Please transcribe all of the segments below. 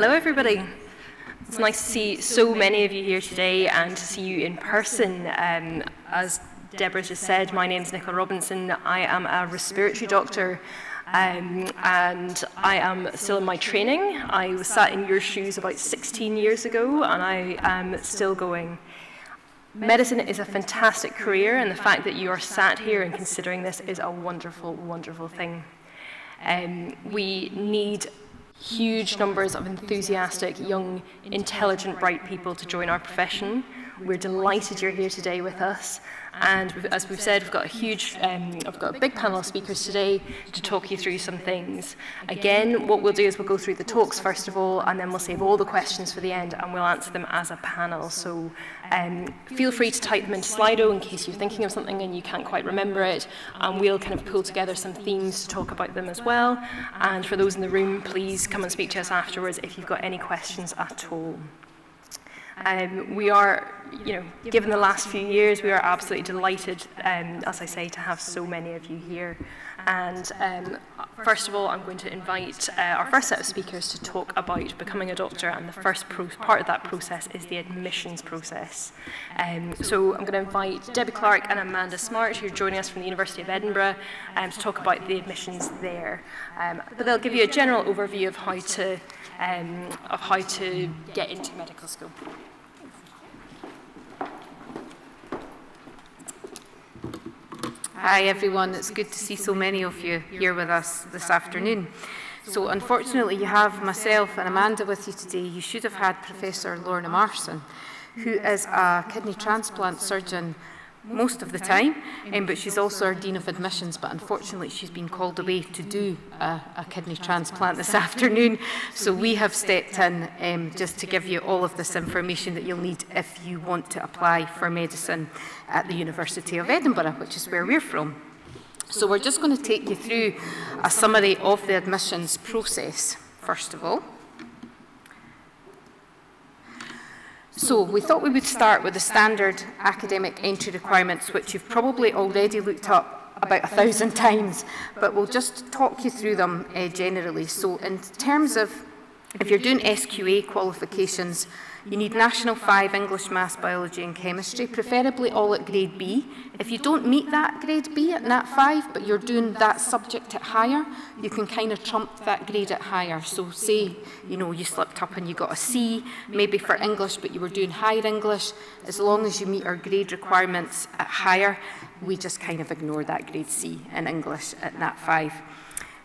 Hello, everybody. It's nice to see so many of you here today and to see you in person. Um, as Deborah just said, my name is Nicola Robinson. I am a respiratory doctor um, and I am still in my training. I was sat in your shoes about 16 years ago and I am still going. Medicine is a fantastic career and the fact that you are sat here and considering this is a wonderful, wonderful thing. Um, we need huge numbers of enthusiastic, young, intelligent, bright people to join our profession. We're delighted you're here today with us. And as we've said, we've got a huge, um, I've got a big panel of speakers today to talk you through some things. Again, what we'll do is we'll go through the talks first of all, and then we'll save all the questions for the end, and we'll answer them as a panel. So um, feel free to type them into Slido in case you're thinking of something and you can't quite remember it, and we'll kind of pull together some themes to talk about them as well. And for those in the room, please come and speak to us afterwards if you've got any questions at all. Um, we are, you know, given the last few years, we are absolutely delighted, um, as I say, to have so many of you here. And um, first of all, I'm going to invite uh, our first set of speakers to talk about becoming a doctor, and the first part of that process is the admissions process. Um, so I'm going to invite Debbie Clark and Amanda Smart, who are joining us from the University of Edinburgh, um, to talk about the admissions there. Um, but they'll give you a general overview of how to um, of how to get into medical school. Hi everyone, it's good to see so many of you here with us this afternoon. So unfortunately you have myself and Amanda with you today. You should have had Professor Lorna Marson, who is a kidney transplant surgeon most of the time, um, but she's also our Dean of Admissions, but unfortunately she's been called away to do a, a kidney transplant this afternoon, so we have stepped in um, just to give you all of this information that you'll need if you want to apply for medicine at the University of Edinburgh, which is where we're from. So we're just going to take you through a summary of the admissions process, first of all. So we thought we would start with the standard academic entry requirements, which you've probably already looked up about a thousand times, but we'll just talk you through them uh, generally. So in terms of if you're doing SQA qualifications, you need National 5 English, Maths, Biology and Chemistry, preferably all at grade B. If you don't meet that grade B at Nat 5, but you're doing that subject at higher, you can kind of trump that grade at higher. So say, you know, you slipped up and you got a C, maybe for English, but you were doing higher English, as long as you meet our grade requirements at higher, we just kind of ignore that grade C in English at Nat 5.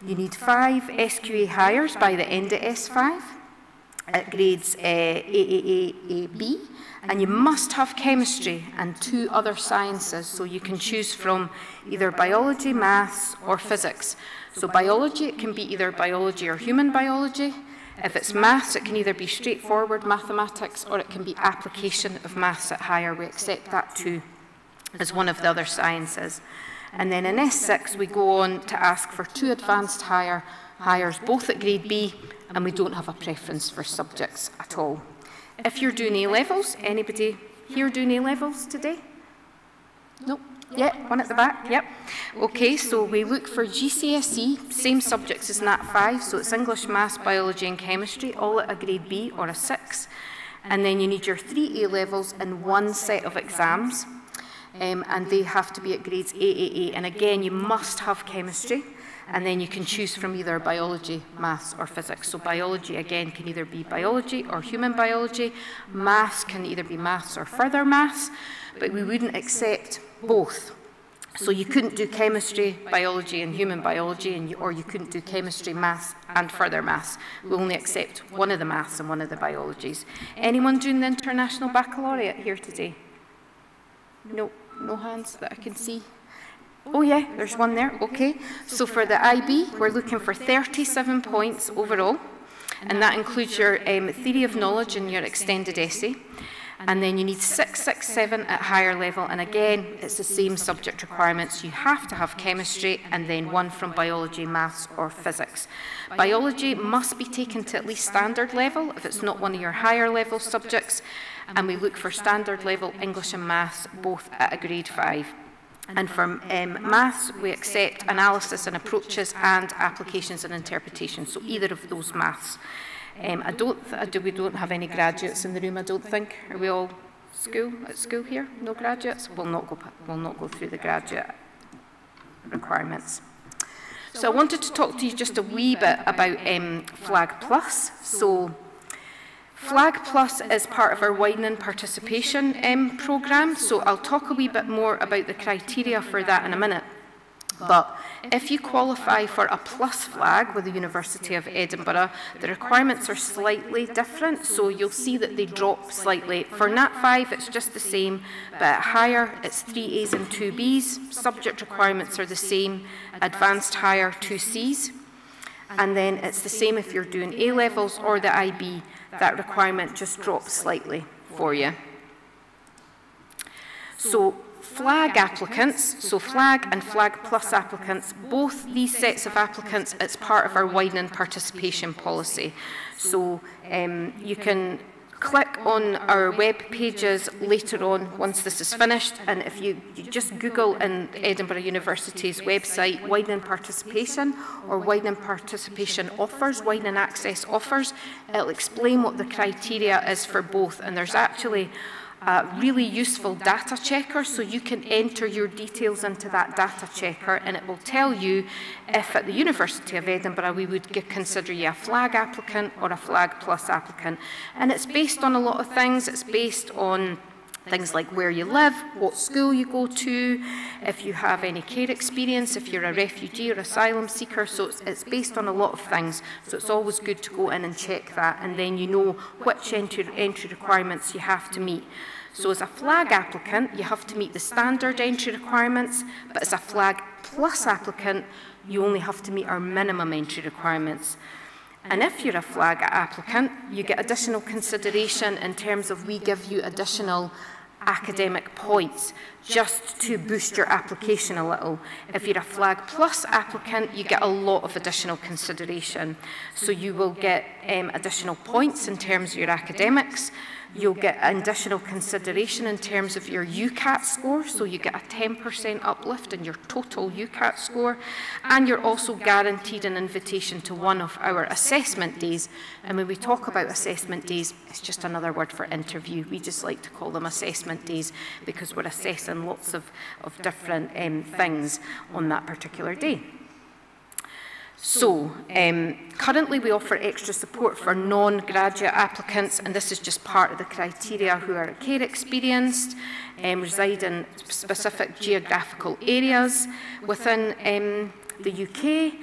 You need five SQA highers by the end of S5 at grades uh, A, A, B, and you must have chemistry and two other sciences, so you can choose from either biology, maths, or physics. So biology, it can be either biology or human biology. If it's maths, it can either be straightforward mathematics or it can be application of maths at higher. We accept that too as one of the other sciences. And then in S6, we go on to ask for two advanced higher highers, both at grade B and we don't have a preference for subjects at all. If you're doing A-levels, anybody here doing A-levels today? Nope. Yeah, one at the back, yep. Okay, so we look for GCSE, same subjects as Nat 5, so it's English, Maths, Biology and Chemistry, all at a grade B or a 6. And then you need your three A-levels and one set of exams, um, and they have to be at grades AAA. And again, you must have chemistry and then you can choose from either biology, maths or physics. So biology, again, can either be biology or human biology. Maths can either be maths or further maths, but we wouldn't accept both. So you couldn't do chemistry, biology and human biology, and you, or you couldn't do chemistry, maths and further maths. We only accept one of the maths and one of the biologies. Anyone doing the International Baccalaureate here today? No, no hands that I can see. Oh yeah, there's one there, okay. So for the IB, we're looking for 37 points overall, and that includes your um, theory of knowledge and your extended essay. And then you need 667 at higher level, and again, it's the same subject requirements. You have to have chemistry, and then one from biology, maths, or physics. Biology must be taken to at least standard level if it's not one of your higher level subjects, and we look for standard level English and maths both at a grade 5. And for um, maths, we accept analysis and approaches and applications and interpretation, so either of those maths. Um, I don't, I do, we don't have any graduates in the room, I don't think. Are we all school, at school here? No graduates? We'll not go, we'll not go through the graduate requirements. So I wanted to talk to you just a wee bit about um, Flag Plus. So Flag Plus is part of our widening participation um, programme, so I'll talk a wee bit more about the criteria for that in a minute. But if you qualify for a plus flag with the University of Edinburgh, the requirements are slightly different, so you'll see that they drop slightly. For Nat 5, it's just the same, but higher, it's 3 A's and 2 B's. Subject requirements are the same, advanced higher, 2 C's. And then it's the same if you're doing A levels or the IB, that requirement just drops slightly for you. So flag applicants, so flag and flag plus applicants, both these sets of applicants as part of our widening participation policy. So um, you can click on our web pages later on once this is finished. And if you, you just google in Edinburgh University's website widening participation or widening participation offers, widening access offers, it'll explain what the criteria is for both. And there's actually a really useful data checker so you can enter your details into that data checker and it will tell you if at the University of Edinburgh we would consider you a flag applicant or a flag plus applicant and it's based on a lot of things it's based on things like where you live, what school you go to, if you have any care experience, if you're a refugee or asylum seeker. So it's, it's, based on a lot of things. So it's always good to go in and check that, and then you know which entry, entry requirements you have to meet. So as a flag applicant, you have to meet the standard entry requirements, but as a flag plus applicant, you only have to meet our minimum entry requirements. And if you're a flag applicant, you get additional consideration in terms of we give you additional academic points just to boost your application a little. If you're a Flag Plus applicant, you get a lot of additional consideration. So you will get um, additional points in terms of your academics, You'll get additional consideration in terms of your UCAT score, so you get a 10% uplift in your total UCAT score, and you're also guaranteed an invitation to one of our assessment days. And when we talk about assessment days, it's just another word for interview. We just like to call them assessment days because we're assessing lots of, of different um, things on that particular day. So, um, currently we offer extra support for non-graduate applicants, and this is just part of the criteria who are care experienced, um, reside in specific geographical areas within um, the UK,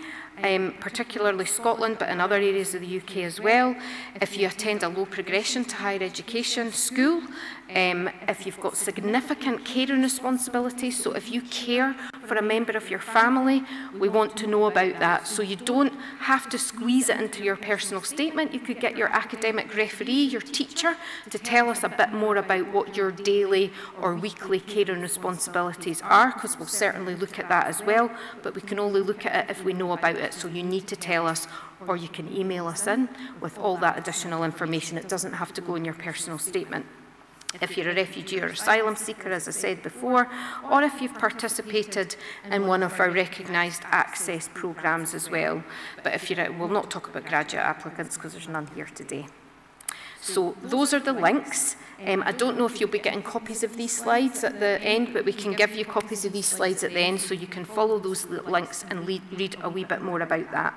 um, particularly Scotland, but in other areas of the UK as well. If you attend a low progression to higher education school, um, if you've got significant caring responsibilities, so if you care for a member of your family, we want to know about that. So you don't have to squeeze it into your personal statement. You could get your academic referee, your teacher, to tell us a bit more about what your daily or weekly caring responsibilities are, because we'll certainly look at that as well, but we can only look at it if we know about it. So you need to tell us or you can email us in with all that additional information. It doesn't have to go in your personal statement if you're a refugee or asylum seeker, as I said before, or if you've participated in one of our recognised access programmes as well. But if you're, we'll not talk about graduate applicants because there's none here today. So those are the links. Um, I don't know if you'll be getting copies of these slides at the end, but we can give you copies of these slides at the end so you can follow those links and lead, read a wee bit more about that.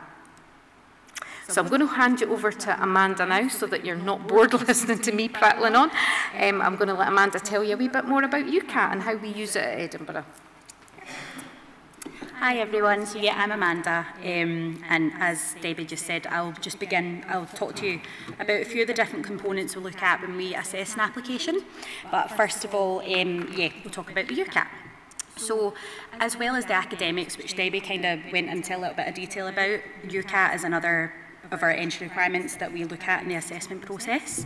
So I'm going to hand you over to Amanda now so that you're not bored listening to me prattling on. Um, I'm going to let Amanda tell you a wee bit more about UCAT and how we use it at Edinburgh. Hi everyone, so yeah, I'm Amanda, um, and as Debbie just said, I'll just begin, I'll talk to you about a few of the different components we'll look at when we assess an application. But first of all, um, yeah, we'll talk about the UCAT. So, as well as the academics, which Debbie kind of went into a little bit of detail about, UCAT is another of our entry requirements that we look at in the assessment process.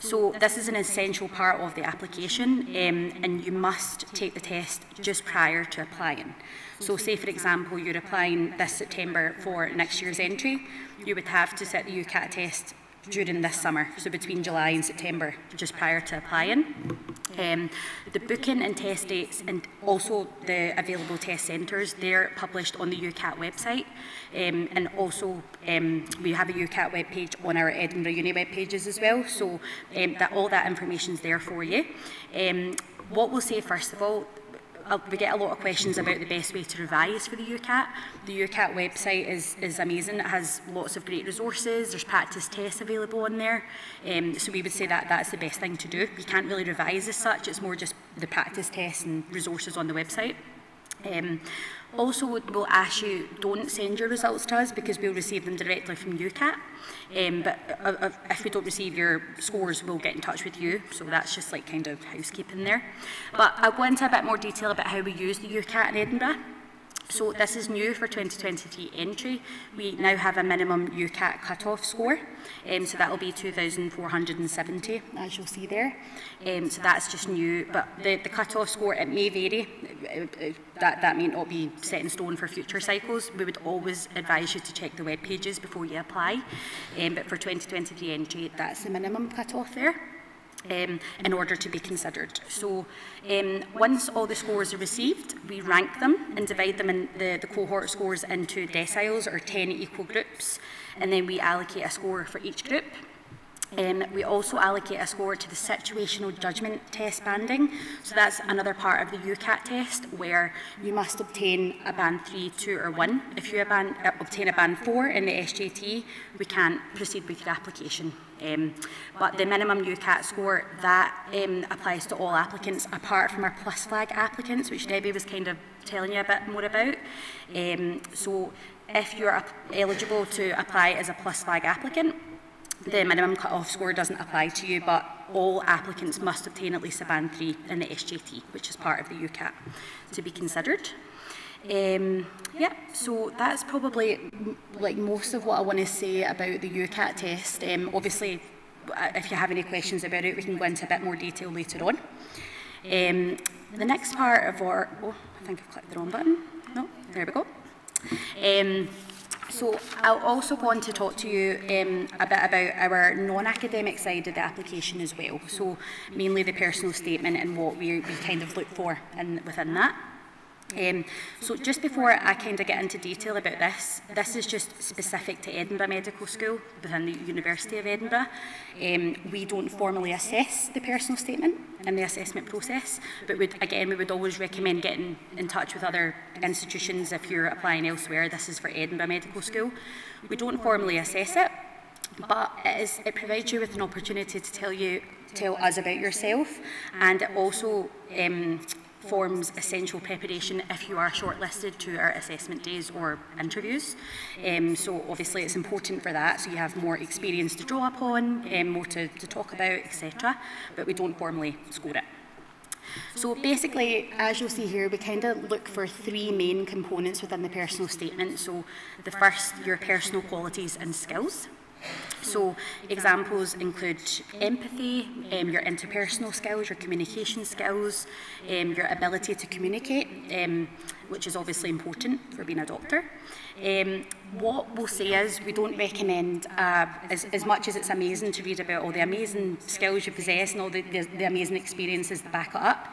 So this is an essential part of the application um, and you must take the test just prior to applying. So say for example you're applying this September for next year's entry, you would have to set the UCAT test during this summer, so between July and September, just prior to applying. Um, the booking and test dates and also the available test centres, they're published on the UCAT website. Um, and also um, we have a UCAT webpage on our Edinburgh Uni web pages as well. So um, that all that information is there for you. Um, what we'll say first of all, uh, we get a lot of questions about the best way to revise for the UCAT. The UCAT website is, is amazing. It has lots of great resources. There's practice tests available on there. Um, so we would say that that's the best thing to do. We can't really revise as such. It's more just the practice tests and resources on the website. Um, Also, we'll ask you, don't send your results to us because we'll receive them directly from UCAT. Um, but uh, uh, if we don't receive your scores, we'll get in touch with you. So that's just like kind of housekeeping there. But I'll go into a bit more detail about how we use the UCAT in Edinburgh. So this is new for 2023 entry. We now have a minimum UCAT cut-off score, um, so that will be 2,470, as you'll see there. Um, so that's just new, but the, the cut-off score, it may vary. That, that may not be set in stone for future cycles. We would always advise you to check the web pages before you apply, um, but for 2023 entry, that's the minimum cut-off there. Um, in order to be considered. So um, once all the scores are received, we rank them and divide them in the, the cohort scores into deciles or 10 equal groups, and then we allocate a score for each group. Um, we also allocate a score to the situational judgment test banding. So that's another part of the UCAT test where you must obtain a band 3, 2 or 1. If you band, uh, obtain a band 4 in the SJT, we can't proceed with your application. Um, but the minimum UCAT score, that um, applies to all applicants apart from our plus flag applicants, which Debbie was kind of telling you a bit more about. Um, so if you're eligible to apply as a plus flag applicant, the minimum cut-off score doesn't apply to you, but all applicants must obtain at least a band 3 in the SJT, which is part of the UCAT, to be considered. Um, yeah, so that's probably like most of what I want to say about the UCAT test. Um, obviously, uh, if you have any questions about it, we can go into a bit more detail later on. Um, the next part of our, oh, I think I've clicked the wrong button. No, there we go. So I also want to talk to you um, a bit about our non-academic side of the application as well. So mainly the personal statement and what we, we kind of look for in, within that. Um, so just before I kind of get into detail about this, this is just specific to Edinburgh Medical School within the University of Edinburgh. Um, we don't formally assess the personal statement in the assessment process, but would, again, we would always recommend getting in touch with other institutions if you're applying elsewhere. This is for Edinburgh Medical School. We don't formally assess it, but it, is, it provides you with an opportunity to tell you tell us about yourself and it also um, forms essential preparation if you are shortlisted to our assessment days or interviews. Um, so obviously it's important for that so you have more experience to draw upon, um, more to, to talk about, etc. But we don't formally score it. So basically, as you'll see here, we kind of look for three main components within the personal statement. So the first, your personal qualities and skills. So examples include empathy, um, your interpersonal skills, your communication skills, um, your ability to communicate, um, which is obviously important for being a doctor. Um, what we'll say is we don't recommend, uh, as, as much as it's amazing to read about all the amazing skills you possess and all the, the, the amazing experiences that back it up,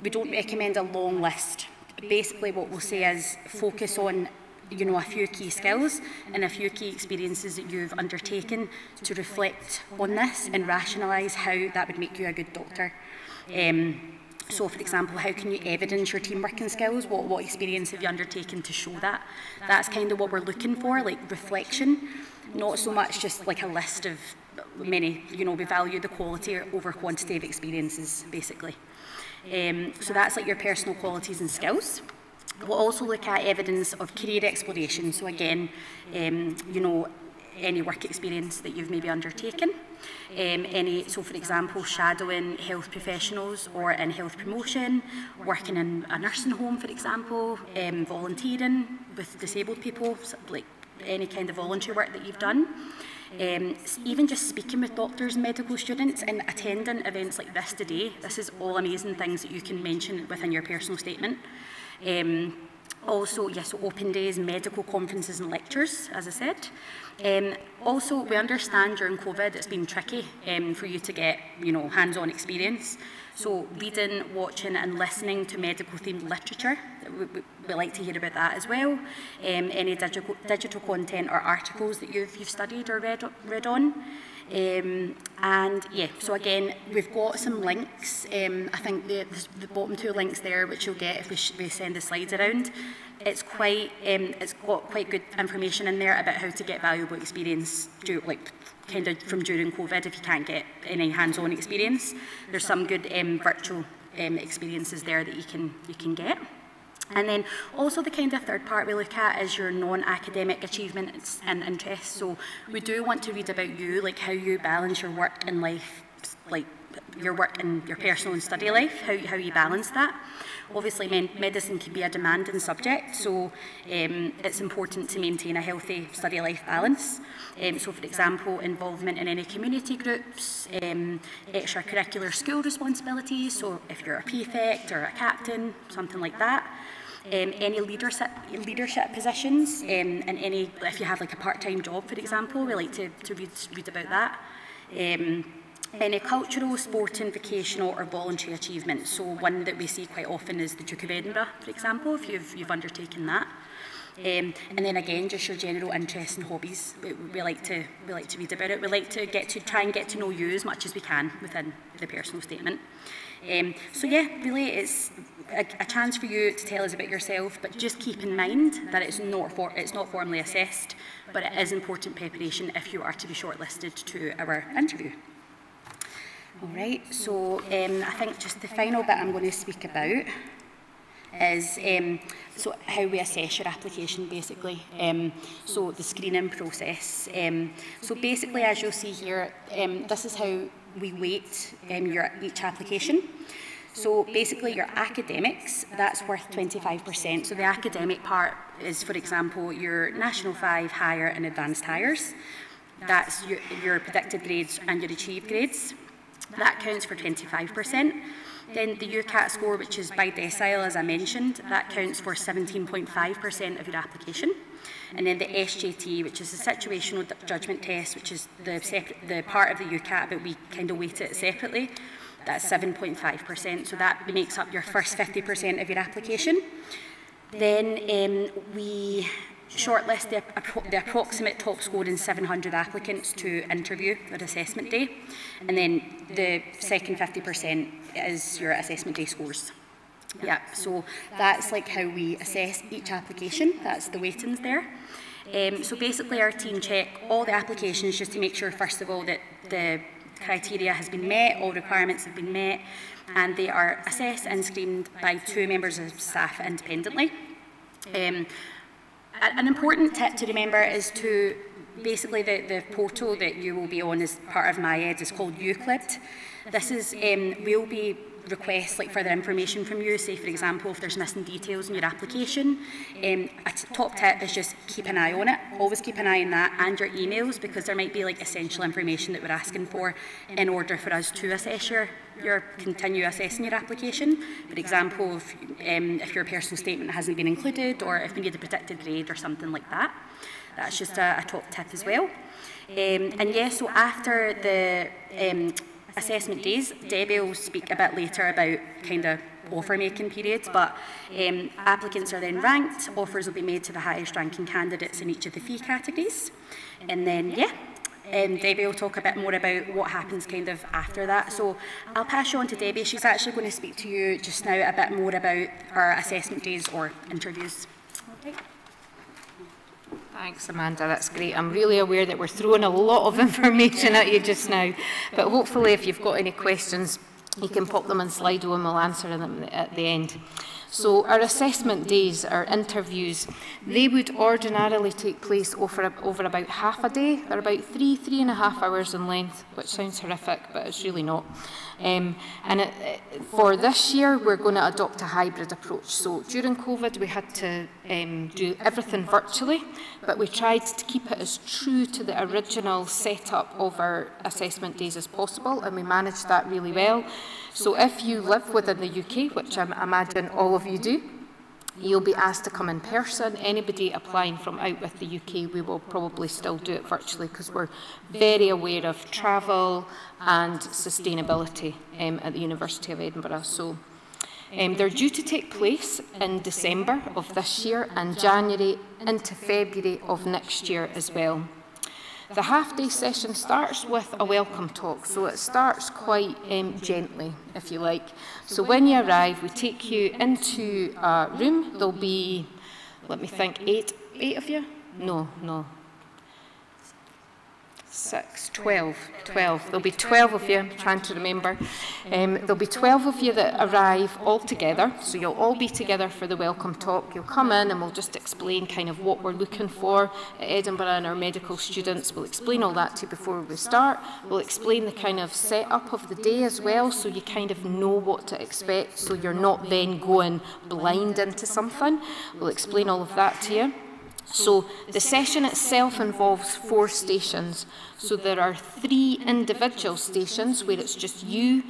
we don't recommend a long list. Basically what we'll say is focus on you know, a few key skills and a few key experiences that you've undertaken to reflect on this and rationalise how that would make you a good doctor. Um, so, for example, how can you evidence your team working skills? What, what experience have you undertaken to show that? That's kind of what we're looking for, like reflection, not so much just like a list of many, you know, we value the quality over quantity of experiences, basically. Um, so that's like your personal qualities and skills. We'll also look at evidence of career exploration. So again, um, you know, any work experience that you've maybe undertaken. Um, any, so for example, shadowing health professionals or in health promotion, working in a nursing home, for example, um, volunteering with disabled people, like any kind of voluntary work that you've done. Um, even just speaking with doctors and medical students and attending events like this today, this is all amazing things that you can mention within your personal statement. Um, Also, yes, open days, medical conferences and lectures, as I said. Um, also, we understand during COVID it's been tricky um, for you to get, you know, hands-on experience. So reading, watching and listening to medical themed literature, we, we, we like to hear about that as well. Um, any digital, digital content or articles that you've, you've studied or read, read on. Um, and yeah, so again, we've got some links. Um, I think the, the, the bottom two links there, which you'll get if we, we send the slides around. It's quite, um, it's got quite good information in there about how to get valuable experience, do, like kind of from during COVID if you can't get any hands-on experience. There's some good um, virtual um, experiences there that you can you can get. And then also the kind of third part we look at is your non-academic achievements and interests. So we do want to read about you, like how you balance your work and life, like your work and your personal and study life, how, how you balance that. Obviously, medicine can be a demanding subject, so um, it's important to maintain a healthy study-life balance. Um, so, for example, involvement in any community groups, um, extracurricular school responsibilities, so if you're a prefect or a captain, something like that um, any leadership leadership positions, um, and any if you have like a part-time job, for example, we like to, to read read about that. Um, any cultural, sporting, vocational or voluntary achievements. So one that we see quite often is the Duke of Edinburgh, for example, if you've, you've undertaken that. Um, and then again, just your general interests and hobbies. We, we, like to we like to read about it. We like to get to try and get to know you as much as we can within the personal statement. Um, so yeah, really, it's a, a chance for you to tell us about yourself, but just keep in mind that it's not, for, it's not formally assessed, but it is important preparation if you are to be shortlisted to our interview. All right, so um, I think just the final bit I'm going to speak about is um, so how we assess your application basically. Um, so the screening process. Um, so basically as you'll see here, um, this is how we weight um, your, each application. So basically your academics, that's worth 25%. So the academic part is, for example, your National 5, higher and advanced highers. That's your, your predicted grades and your achieved grades. That counts for 25%. Then the UCAT score, which is by decile, as I mentioned, that counts for 17.5% of your application. And then the SJT, which is the situational judgment test, which is the, the part of the UCAT, but we kind of weight it separately. That's 7.5%, so that makes up your first 50% of your application. Then um, we shortlist the, the, approximate top scoring 700 applicants to interview at assessment day. And then the second 50% is your assessment day scores. Yeah, so that's like how we assess each application. That's the weightings there. Um, so basically our team check all the applications just to make sure, first of all, that the criteria has been met, all requirements have been met, and they are assessed and screened by two members of staff independently. Um, an important tip to remember is to basically the, the portal that you will be on as part of my ed is called Euclid. This is um, will be requests like further information from you, say for example if there's missing details in your application, um, a top tip is just keep an eye on it. Always keep an eye on that and your emails because there might be like essential information that we're asking for in order for us to assess your, your continue assessing your application. For example, if, um, if your personal statement hasn't been included or if we need a predicted grade or something like that. That's just a, a top tip as well. Um, and yeah, so after the um, assessment days. Debbie will speak a bit later about kind of offer making periods, but um, applicants are then ranked, offers will be made to the highest ranking candidates in each of the fee categories. And then, yeah, um, Debbie will talk a bit more about what happens kind of after that. So I'll pass you on to Debbie. She's actually going to speak to you just now a bit more about our assessment days or interviews. Thanks, Amanda. That's great. I'm really aware that we're throwing a lot of information at you just now. But hopefully, if you've got any questions, you can pop them in Slido and we'll answer them at the end. So our assessment days, our interviews, they would ordinarily take place over, over about half a day. They're about three, three and a half hours in length, which sounds horrific, but it's really not. Um, and it, for this year, we're going to adopt a hybrid approach. So during COVID, we had to um, do everything virtually, but we tried to keep it as true to the original setup of our assessment days as possible, and we managed that really well. So if you live within the UK, which I imagine all of you do, You'll be asked to come in person. Anybody applying from out with the UK, we will probably still do it virtually because we're very aware of travel and sustainability um, at the University of Edinburgh. So um, they're due to take place in December of this year and January into February of next year as well. The half-day session starts with a welcome talk, so it starts quite um, gently, if you like. So when you arrive, we take you into a room. There'll be, let me think, eight, eight of you? No, no, six, 12, 12. There'll be 12 of you, I'm trying to remember. Um, there'll be 12 of you that arrive all together, so you'll all be together for the welcome talk. You'll come in and we'll just explain kind of what we're looking for at Edinburgh and our medical students. We'll explain all that to you before we start. We'll explain the kind of setup of the day as well, so you kind of know what to expect, so you're not then going blind into something. We'll explain all of that to you. So the session itself involves four stations. So there are three individual stations where it's just you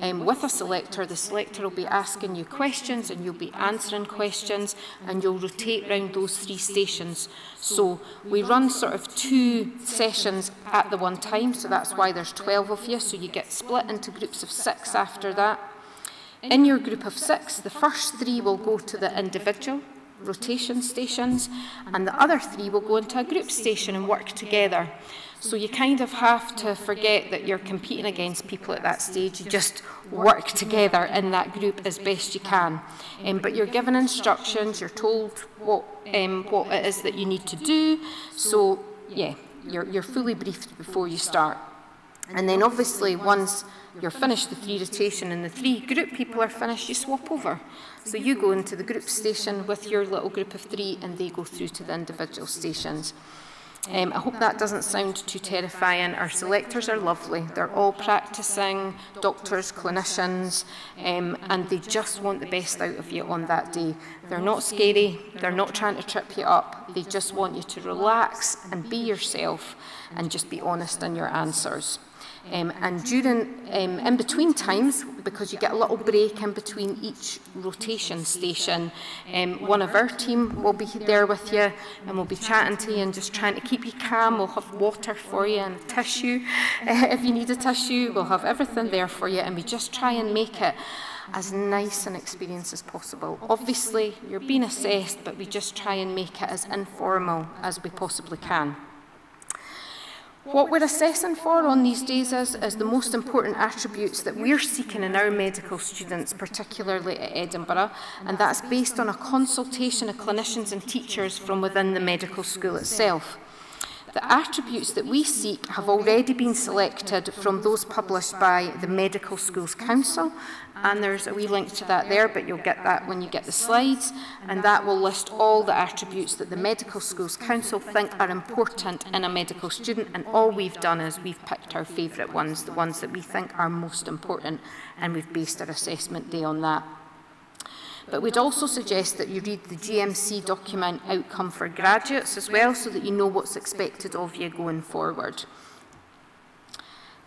um, with a selector. The selector will be asking you questions and you'll be answering questions and you'll rotate around those three stations. So we run sort of two sessions at the one time, so that's why there's 12 of you, so you get split into groups of six after that. In your group of six, the first three will go to the individual rotation stations, and the other three will go into a group station and work together. So you kind of have to forget that you're competing against people at that stage. You just work together in that group as best you can. Um, but you're given instructions, you're told what, um, what it is that you need to do. So, yeah, you're, you're fully briefed before you start. And then obviously once you're finished the three rotation and the three group people are finished, you swap over. So you go into the group station with your little group of three and they go through to the individual stations. Um, I hope that doesn't sound too terrifying. Our selectors are lovely. They're all practicing, doctors, clinicians, um, and they just want the best out of you on that day. They're not scary. They're not trying to trip you up. They just want you to relax and be yourself and just be honest in your answers. Um, and during, um, in between times, because you get a little break in between each rotation station, um, one of our team will be there with you and we'll be chatting to you and just trying to keep you calm. We'll have water for you and tissue. Uh, if you need a tissue, we'll have everything there for you and we just try and make it as nice an experience as possible. Obviously, you're being assessed, but we just try and make it as informal as we possibly can. What we're assessing for on these days is, is the most important attributes that we're seeking in our medical students, particularly at Edinburgh, and that's based on a consultation of clinicians and teachers from within the medical school itself. The attributes that we seek have already been selected from those published by the Medical Schools Council, and there's a wee link to that there, but you'll get that when you get the slides, and that will list all the attributes that the Medical Schools Council think are important in a medical student, and all we've done is we've picked our favourite ones, the ones that we think are most important, and we've based our assessment day on that. But we'd also suggest that you read the GMC document outcome for graduates as well so that you know what's expected of you going forward.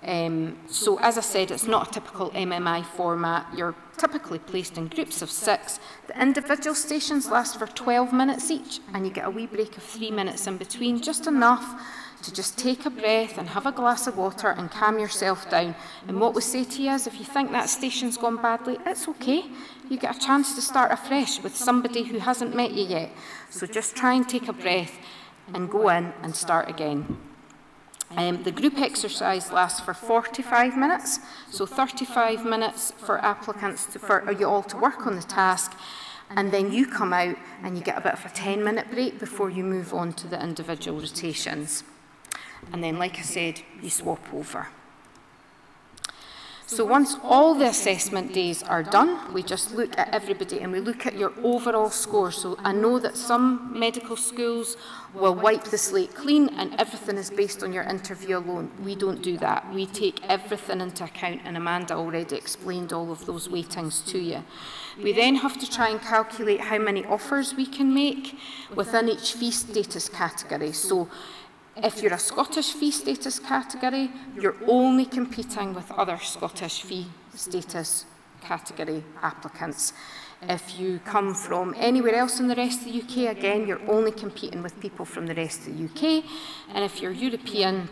Um, so as I said, it's not a typical MMI format. You're typically placed in groups of six. The individual stations last for 12 minutes each, and you get a wee break of three minutes in between, just enough to just take a breath and have a glass of water and calm yourself down. And what we say to you is, if you think that station's gone badly, it's okay. You get a chance to start afresh with somebody who hasn't met you yet. So just try and take a breath and go in and start again. Um, the group exercise lasts for 45 minutes, so 35 minutes for applicants, to, for you all to work on the task, and then you come out and you get a bit of a 10 minute break before you move on to the individual rotations. And then, like I said, you swap over. So once all the assessment days are done, we just look at everybody and we look at your overall score. So I know that some medical schools will wipe the slate clean and everything is based on your interview alone. We don't do that. We take everything into account and Amanda already explained all of those weightings to you. We then have to try and calculate how many offers we can make within each fee status category. So if you're a Scottish fee status category, you're only competing with other Scottish fee status category applicants. If you come from anywhere else in the rest of the UK, again, you're only competing with people from the rest of the UK. And if you're European,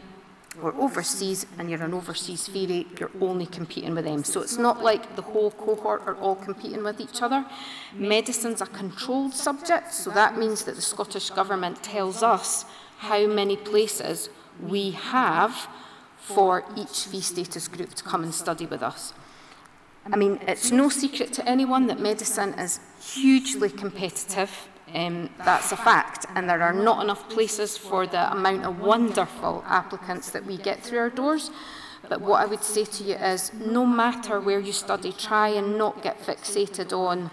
or overseas and you're an overseas fee rate, you're only competing with them. So it's not like the whole cohort are all competing with each other. Medicine's a controlled subject, so that means that the Scottish Government tells us how many places we have for each fee status group to come and study with us. I mean, it's no secret to anyone that medicine is hugely competitive um, that's a fact, and there are not enough places for the amount of wonderful applicants that we get through our doors. But what I would say to you is, no matter where you study, try and not get fixated on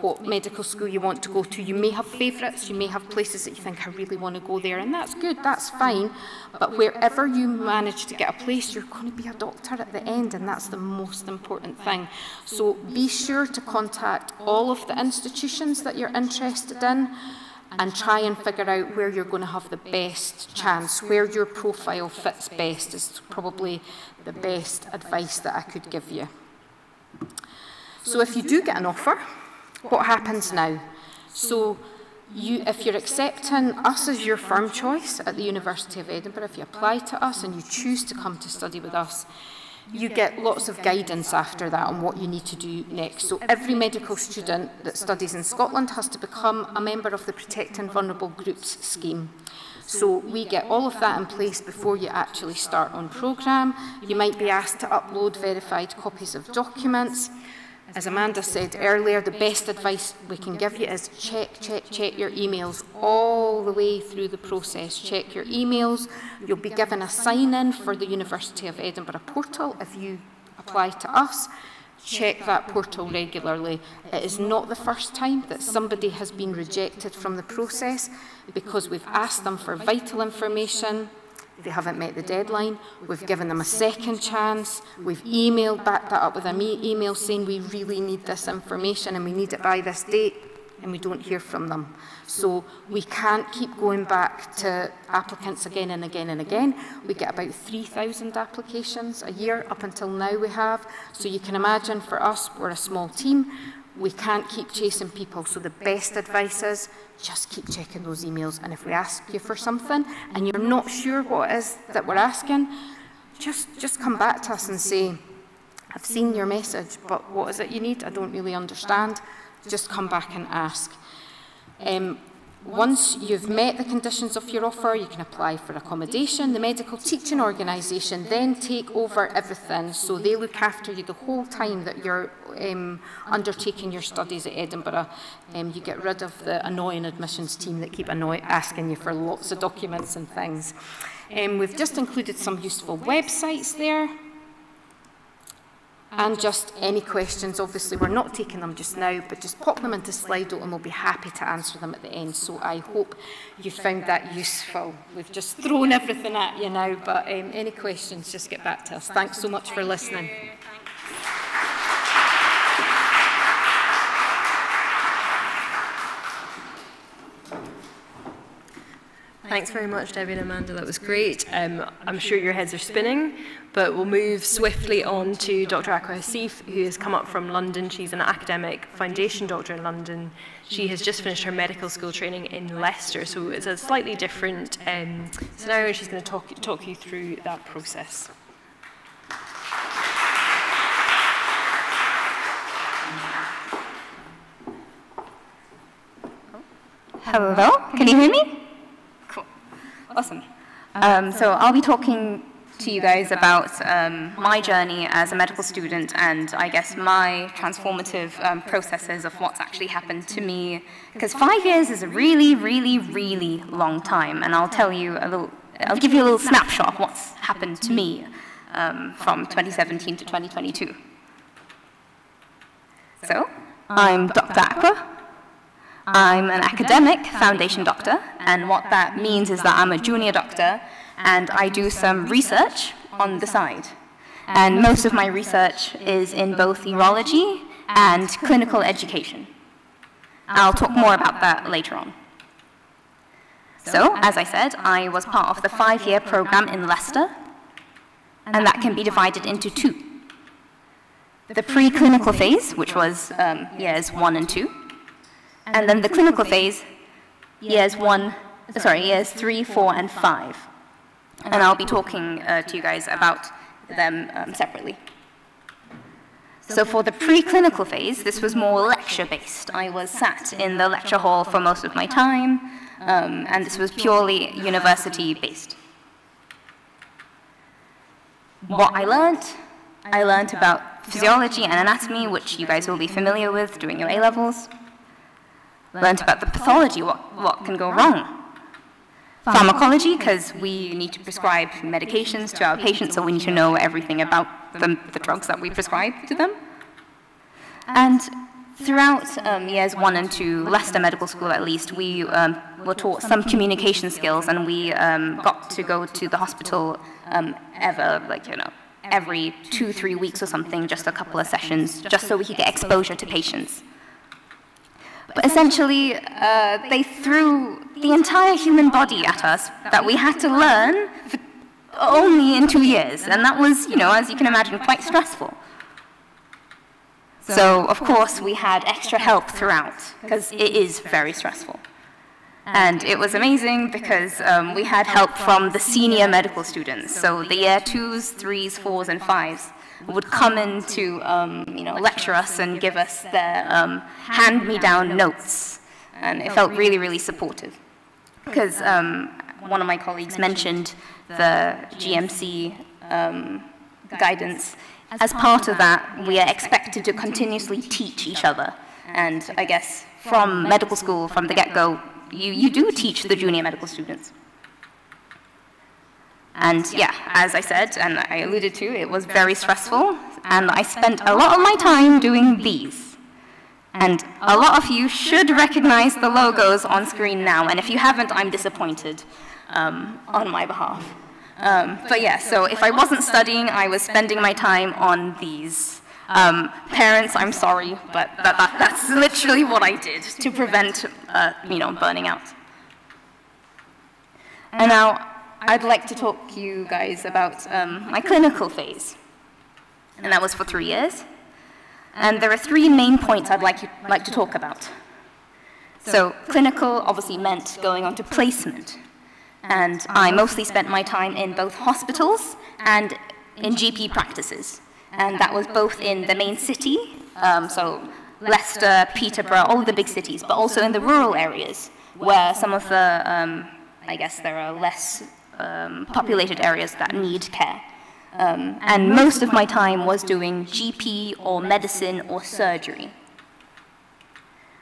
what medical school you want to go to. You may have favourites, you may have places that you think, I really want to go there, and that's good, that's fine. But wherever you manage to get a place, you're going to be a doctor at the end, and that's the most important thing. So be sure to contact all of the institutions that you're interested in and try and figure out where you're going to have the best chance, where your profile fits best is probably the best advice that I could give you. So if you do get an offer, what happens now? So you, if you're accepting us as your firm choice at the University of Edinburgh, if you apply to us and you choose to come to study with us, you get lots of guidance after that on what you need to do next. So every medical student that studies in Scotland has to become a member of the Protect and Vulnerable Groups scheme. So we get all of that in place before you actually start on programme. You might be asked to upload verified copies of documents. As Amanda said earlier, the best advice we can give you is check, check, check your emails all the way through the process. Check your emails. You'll be given a sign-in for the University of Edinburgh portal if you apply to us. Check that portal regularly. It is not the first time that somebody has been rejected from the process because we've asked them for vital information, they haven't met the deadline. We've given them a second chance. We've emailed, back that up with an e email saying we really need this information and we need it by this date and we don't hear from them. So we can't keep going back to applicants again and again and again. We get about 3,000 applications a year up until now we have. So you can imagine for us, we're a small team we can't keep chasing people. So the best advice is just keep checking those emails. And if we ask you for something and you're not sure what it is that we're asking, just, just come back to us and say, I've seen your message, but what is it you need? I don't really understand. Just come back and ask. Um, Once you've met the conditions of your offer, you can apply for accommodation. The medical teaching organisation then take over everything, so they look after you the whole time that you're um, undertaking your studies at Edinburgh. Um, you get rid of the annoying admissions team that keep annoy asking you for lots of documents and things. Um, we've just included some useful websites there and just any questions. Obviously, we're not taking them just now, but just pop them into Slido and we'll be happy to answer them at the end. So I hope you found that useful. We've just thrown everything at you now, but um, any questions, just get back to us. Thanks so much for listening. Thanks very much, Debbie and Amanda. That was great. Um, I'm sure your heads are spinning, but we'll move swiftly on to Dr. Akwa Hasif, who has come up from London. She's an academic foundation doctor in London. She has just finished her medical school training in Leicester, so it's a slightly different um, scenario. She's going to talk, talk you through that process. Hello, can you hear me? Awesome. Um, so I'll be talking to you guys about um, my journey as a medical student and I guess my transformative um, processes of what's actually happened to me. Because five years is a really, really, really long time. And I'll tell you a little, I'll give you a little snapshot of what's happened to me um, from 2017 to 2022. So, I'm Dr. Akwa. I'm an academic foundation doctor, and what that means is that I'm a junior doctor and I do some research on the side. And most of my research is in both urology and clinical education. I'll talk more about that later on. So, as I said, I was part of the five-year program in Leicester, and that can be divided into two. the preclinical phase, which was um, years one and two, and then the clinical phase, years one, sorry, years three, four, and five. And I'll be talking uh, to you guys about them um, separately. So for the preclinical phase, this was more lecture-based. I was sat in the lecture hall for most of my time, um, and this was purely university-based. What I learned, I learned about physiology and anatomy, which you guys will be familiar with doing your A-levels. Learned about the pathology, what, what can go wrong. Pharmacology, because we need to prescribe medications to our patients, so we need to know everything about the, the drugs that we prescribe to them. And throughout um, years one and two, Leicester Medical School at least, we um, were taught some communication skills, and we um, got to go to the hospital um, ever, like, you know, every two, three weeks or something, just a couple of sessions, just so we could get exposure to patients. But essentially, uh, they threw the entire human body at us that we had to learn only in two years. And that was, you know, as you can imagine, quite stressful. So, of course, we had extra help throughout, because it is very stressful. And it was amazing because um, we had help from the senior medical students, so the year twos, threes, fours, and fives would come in to um, you know, lecture us and give us their um, hand-me-down notes. And it felt really, really supportive. Because um, one of my colleagues mentioned the GMC um, guidance. As part of that, we are expected to continuously teach each other. And I guess from medical school, from the get-go, you, you do teach the junior medical students. And yeah, as I said, and I alluded to, it was very stressful, and I spent a lot of my time doing these. And a lot of you should recognize the logos on screen now, and if you haven't, I'm disappointed um, on my behalf. Um, but yeah, so if I wasn't studying, I was spending my time on these. Um, parents, I'm sorry, but that, that, that's literally what I did to prevent, uh, you know, burning out. And now, I'd like to talk to you guys about um, my clinical phase. And that was for three years. And there are three main points I'd like, you, like to talk about. So clinical obviously meant going on to placement. And I mostly spent my time in both hospitals and in GP practices. And that was both in the main city, um, so Leicester, Peterborough, all the big cities, but also in the rural areas, where some of the, um, I guess there are less um, populated areas that need care. Um, and most of my time was doing GP or medicine or surgery.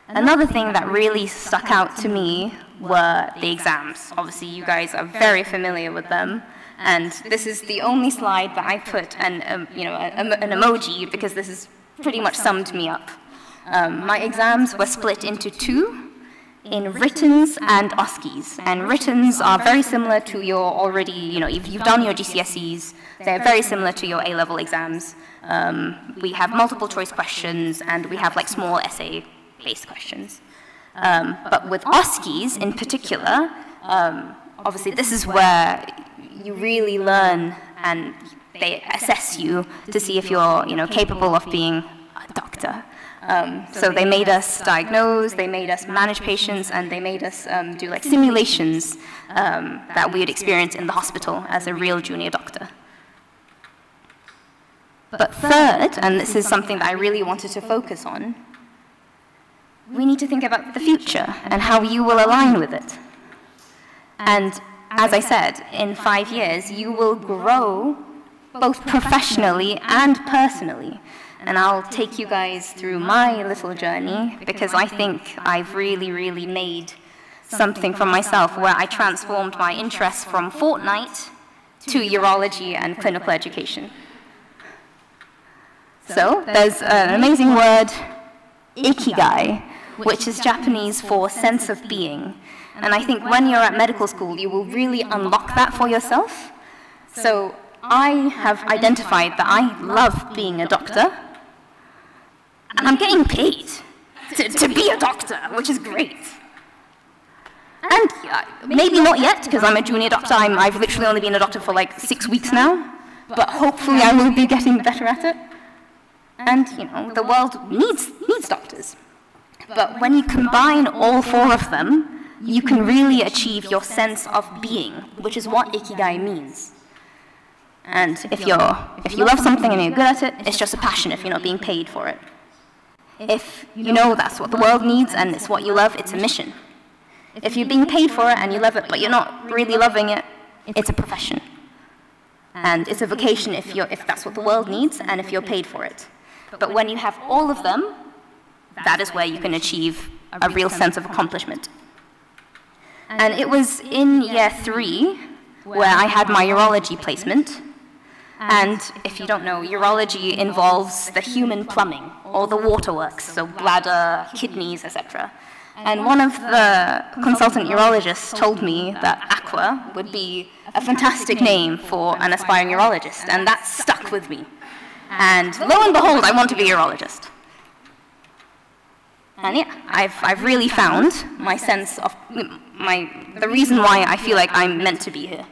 Another thing that really stuck out to me were the exams. Obviously, you guys are very familiar with them. And this is the only slide that I put an, um, you know, an emoji because this has pretty much summed me up. Um, my exams were split into two, in writtens and OSCEs. And writtens are very similar to your already, you know, if you've done your GCSEs, they're very similar to your A-level exams. Um, we have multiple choice questions and we have like small essay-based questions. Um, but with OSCEs in particular, um, obviously this is where you really learn and they assess you to see if you're, you know, capable of being a doctor. Um, so they made us diagnose, they made us manage patients, and they made us um, do like simulations um, that we would experience in the hospital as a real junior doctor. But third, and this is something that I really wanted to focus on, we need to think about the future and how you will align with it. And as I said, in five years, you will grow both professionally and personally. And I'll take you guys through my little journey because I think I've really, really made something for myself where I transformed my interest from Fortnite to urology and clinical education. So there's an amazing word, ikigai, which is Japanese for sense of being. And I think when you're at medical school, you will really unlock that for yourself. So I have identified that I love being a doctor, and I'm getting paid to, to be a doctor, which is great. And uh, maybe not yet, because I'm a junior doctor. i I've literally only been a doctor for like six weeks now, but hopefully I will be getting better at it. And, you know, the world needs, needs doctors. But when you combine all four of them, you can really achieve your sense of being, which is what Ikigai means. And if, you're, if you love something and you're good at it, it's just a passion if you're not being paid for it. If you know that's what the world needs and it's what you love, it's a mission. If you're being paid for it and you love it, but you're not really loving it, it's a profession. And it's a vocation if, you're, if that's what the world needs and if you're paid for it. But when you have all of them, that is where you can achieve a real sense of accomplishment. And it was in year three where I had my urology placement. And if you don't know, urology involves the human plumbing, or the waterworks, so bladder, kidneys, etc. And one of the consultant urologists told me that Aqua would be a fantastic name for an aspiring urologist, and that stuck with me. And lo and behold, I want to be a urologist. And yeah, I've, I've really found my sense of my, the reason why I feel like I'm meant to be here.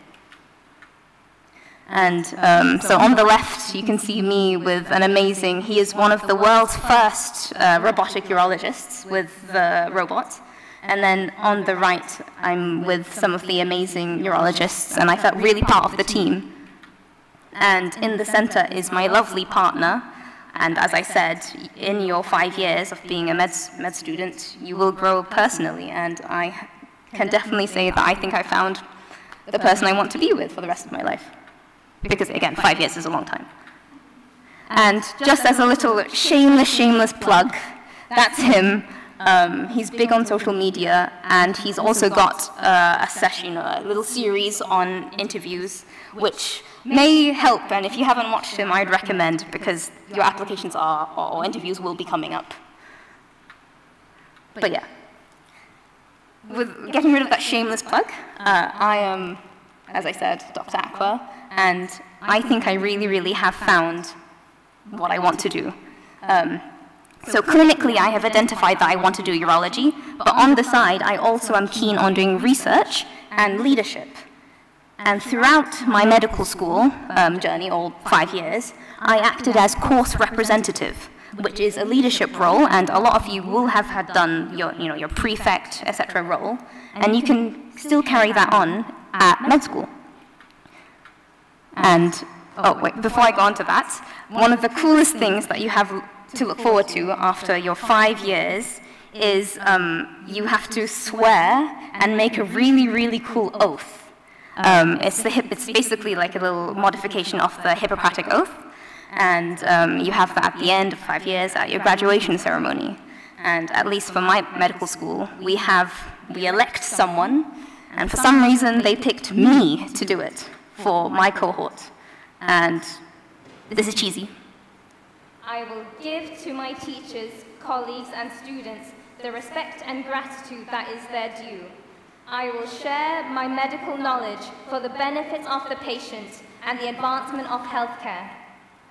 And um, so on the left, you can see me with an amazing, he is one of the world's first uh, robotic urologists with the robot. And then on the right, I'm with some of the amazing urologists, and I felt really part of the team. And in the center is my lovely partner, and as I said, in your five years of being a med, med student, you will grow personally. And I can definitely say that I think I found the person I want to be with for the rest of my life. Because again, five years is a long time. And just as a little shameless, shameless plug, that's him. Um, he's big on social media, and he's also got uh, a session, a little series on interviews, which may help. And if you haven't watched him, I'd recommend because your applications are or interviews will be coming up. But yeah, with getting rid of that shameless plug, uh, I am, as I said, Dr. Aqua, and I think I really, really have found what I want to do. Um, so clinically, I have identified that I want to do urology, but on the side, I also am keen on doing research and leadership. And throughout my medical school um, journey, all five years, I acted as course representative, which is a leadership role, and a lot of you will have had done your, you know, your prefect, etc. role, and you can still carry that on at med school. And, oh wait, before I go on to that, one of the coolest things that you have to look forward to after your five years is um, you have to swear and make a really, really cool oath. Um, it's, the, it's basically like a little modification of the Hippocratic Oath, and um, you have that at the end of five years at your graduation ceremony. And at least for my medical school, we have, we elect someone, and for some reason they picked me to do it for my cohort. And this is cheesy. I will give to my teachers, colleagues, and students the respect and gratitude that is their due. I will share my medical knowledge for the benefit of the patient and the advancement of healthcare.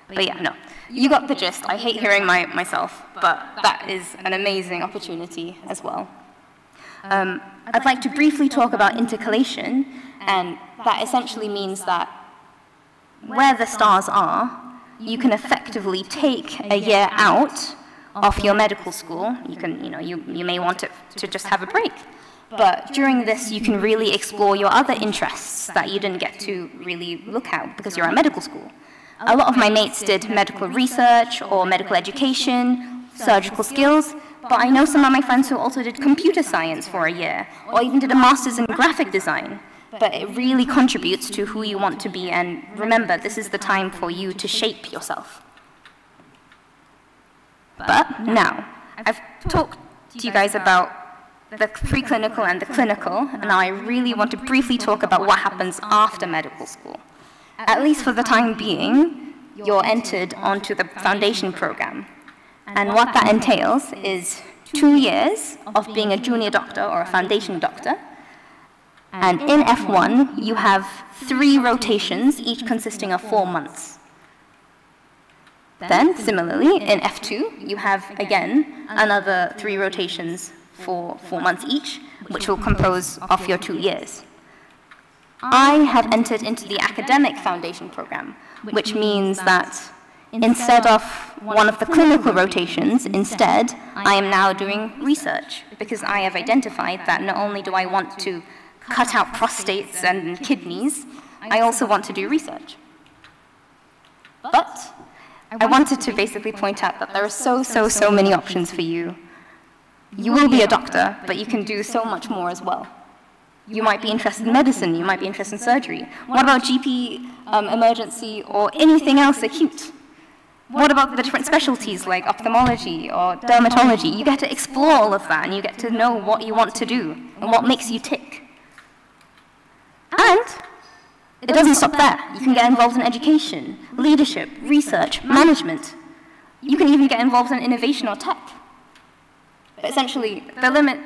But yeah, no. You got the gist. I hate hearing my, myself, but that is an amazing opportunity as well. Um, I'd like to briefly talk about intercalation, and that essentially means that where the stars are, you can effectively take a year out of your medical school. You can, you know, you, you may want to, to just have a break. But during this, you can really explore your other interests that you didn't get to really look at because you're at medical school. A lot of my mates did medical research or medical education, surgical skills, but I know some of my friends who also did computer science for a year, or even did a master's in graphic design. But it really contributes to who you want to be, and remember, this is the time for you to shape yourself. But now, I've talked to you guys about the preclinical and the clinical, and now I really want to briefly talk about what happens after medical school. At least for the time being, you're entered onto the foundation program. And what that entails is two years of being a junior doctor or a foundation doctor. And in F1, you have three rotations, each consisting of four months. Then, similarly, in F2, you have, again, another three rotations for four months each, which will compose of your two years. I have entered into the academic foundation program, which means that Instead of one of the clinical rotations, instead, I am now doing research because I have identified that not only do I want to cut out prostates and kidneys, I also want to do research. But I wanted to basically point out that there are so, so, so many options for you. You will be a doctor, but you can do so much more as well. You might be interested in medicine, you might be interested in surgery. What about GP um, emergency or anything else acute? What about the different specialties like ophthalmology or dermatology? You get to explore all of that and you get to know what you want to do and what makes you tick. It doesn't stop there. You can get involved in education, leadership, research, management. You can even get involved in innovation or tech. But essentially, the limit,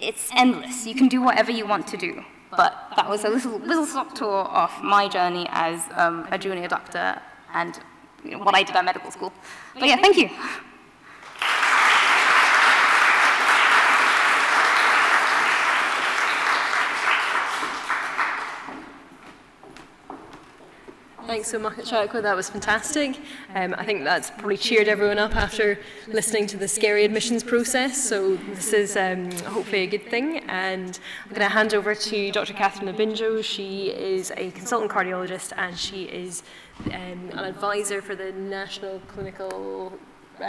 it's endless. You can do whatever you want to do. But that was a little, little stop tour of my journey as um, a junior doctor and you know, what I did at medical school. But yeah, thank you. Thanks so much, Chakwa. That was fantastic. Um, I think that's probably cheered everyone up after listening to the scary admissions process. So this is um, hopefully a good thing. And I'm going to hand over to Dr. Catherine Abinjo. She is a consultant cardiologist and she is um, an advisor for the National Clinical. Uh,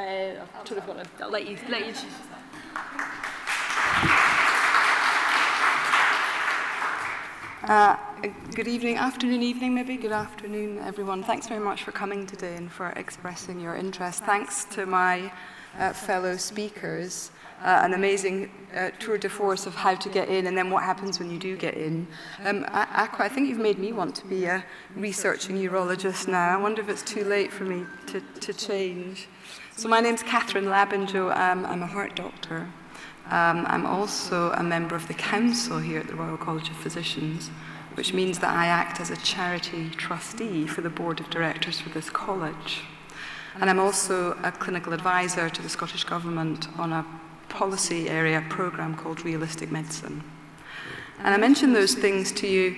I'll let you let you. Uh, good evening, afternoon, evening maybe. Good afternoon, everyone. Thanks very much for coming today and for expressing your interest. Thanks to my uh, fellow speakers. Uh, an amazing uh, tour de force of how to get in and then what happens when you do get in. Um, Aqua, I think you've made me want to be a researching urologist now. I wonder if it's too late for me to, to change. So my name's Catherine Labinjoh. Um, I'm a heart doctor. Um, I'm also a member of the council here at the Royal College of Physicians, which means that I act as a charity trustee for the board of directors for this college. And I'm also a clinical advisor to the Scottish Government on a policy area programme called Realistic Medicine. And I mention those things to you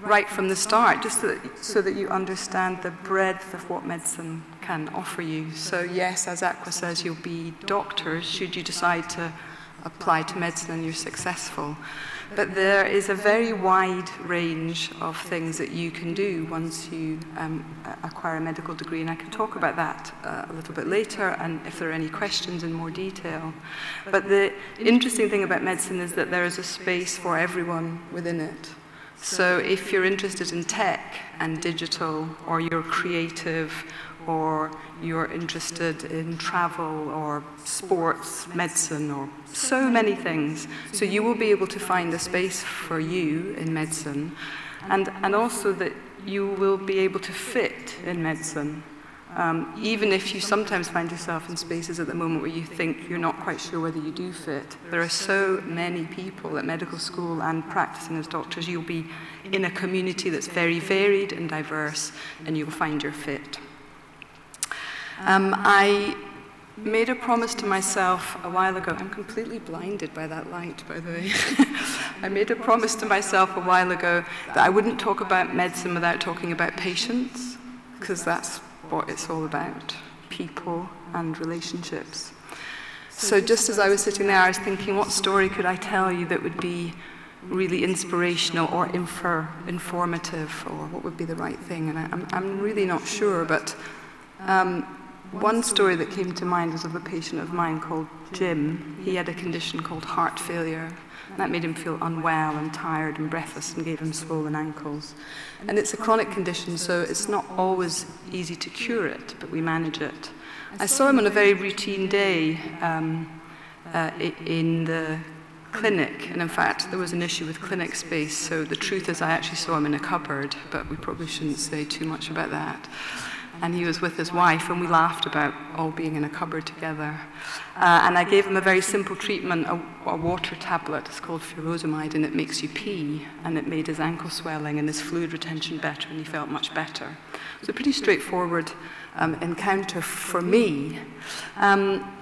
right from the start, just so that, so that you understand the breadth of what medicine can offer you. So yes, as Aqua says, you'll be doctors should you decide to apply to medicine and you're successful. But there is a very wide range of things that you can do once you um, acquire a medical degree, and I can talk about that uh, a little bit later, and if there are any questions in more detail. But the interesting thing about medicine is that there is a space for everyone within it. So if you're interested in tech and digital, or you're creative, or you're interested in travel or sports, medicine, or so many things. So you will be able to find a space for you in medicine, and, and also that you will be able to fit in medicine. Um, even if you sometimes find yourself in spaces at the moment where you think you're not quite sure whether you do fit, there are so many people at medical school and practicing as doctors, you'll be in a community that's very varied and diverse, and you'll find your fit. Um, I made a promise to myself a while ago. I'm completely blinded by that light, by the way. I made a promise to myself a while ago that I wouldn't talk about medicine without talking about patients, because that's what it's all about people and relationships. So, just as I was sitting there, I was thinking, what story could I tell you that would be really inspirational or infer, informative, or what would be the right thing? And I, am I'm really not sure, but. Um, one story that came to mind was of a patient of mine called Jim. He had a condition called heart failure. That made him feel unwell and tired and breathless and gave him swollen ankles. And it's a chronic condition, so it's not always easy to cure it, but we manage it. I saw him on a very routine day um, uh, in the clinic, and in fact, there was an issue with clinic space, so the truth is I actually saw him in a cupboard, but we probably shouldn't say too much about that and he was with his wife, and we laughed about all being in a cupboard together. Uh, and I gave him a very simple treatment, a, a, water tablet. It's called furosemide, and it makes you pee. And it made his ankle swelling and his fluid retention better, and he felt much better. It was a pretty straightforward um, encounter for me. Um,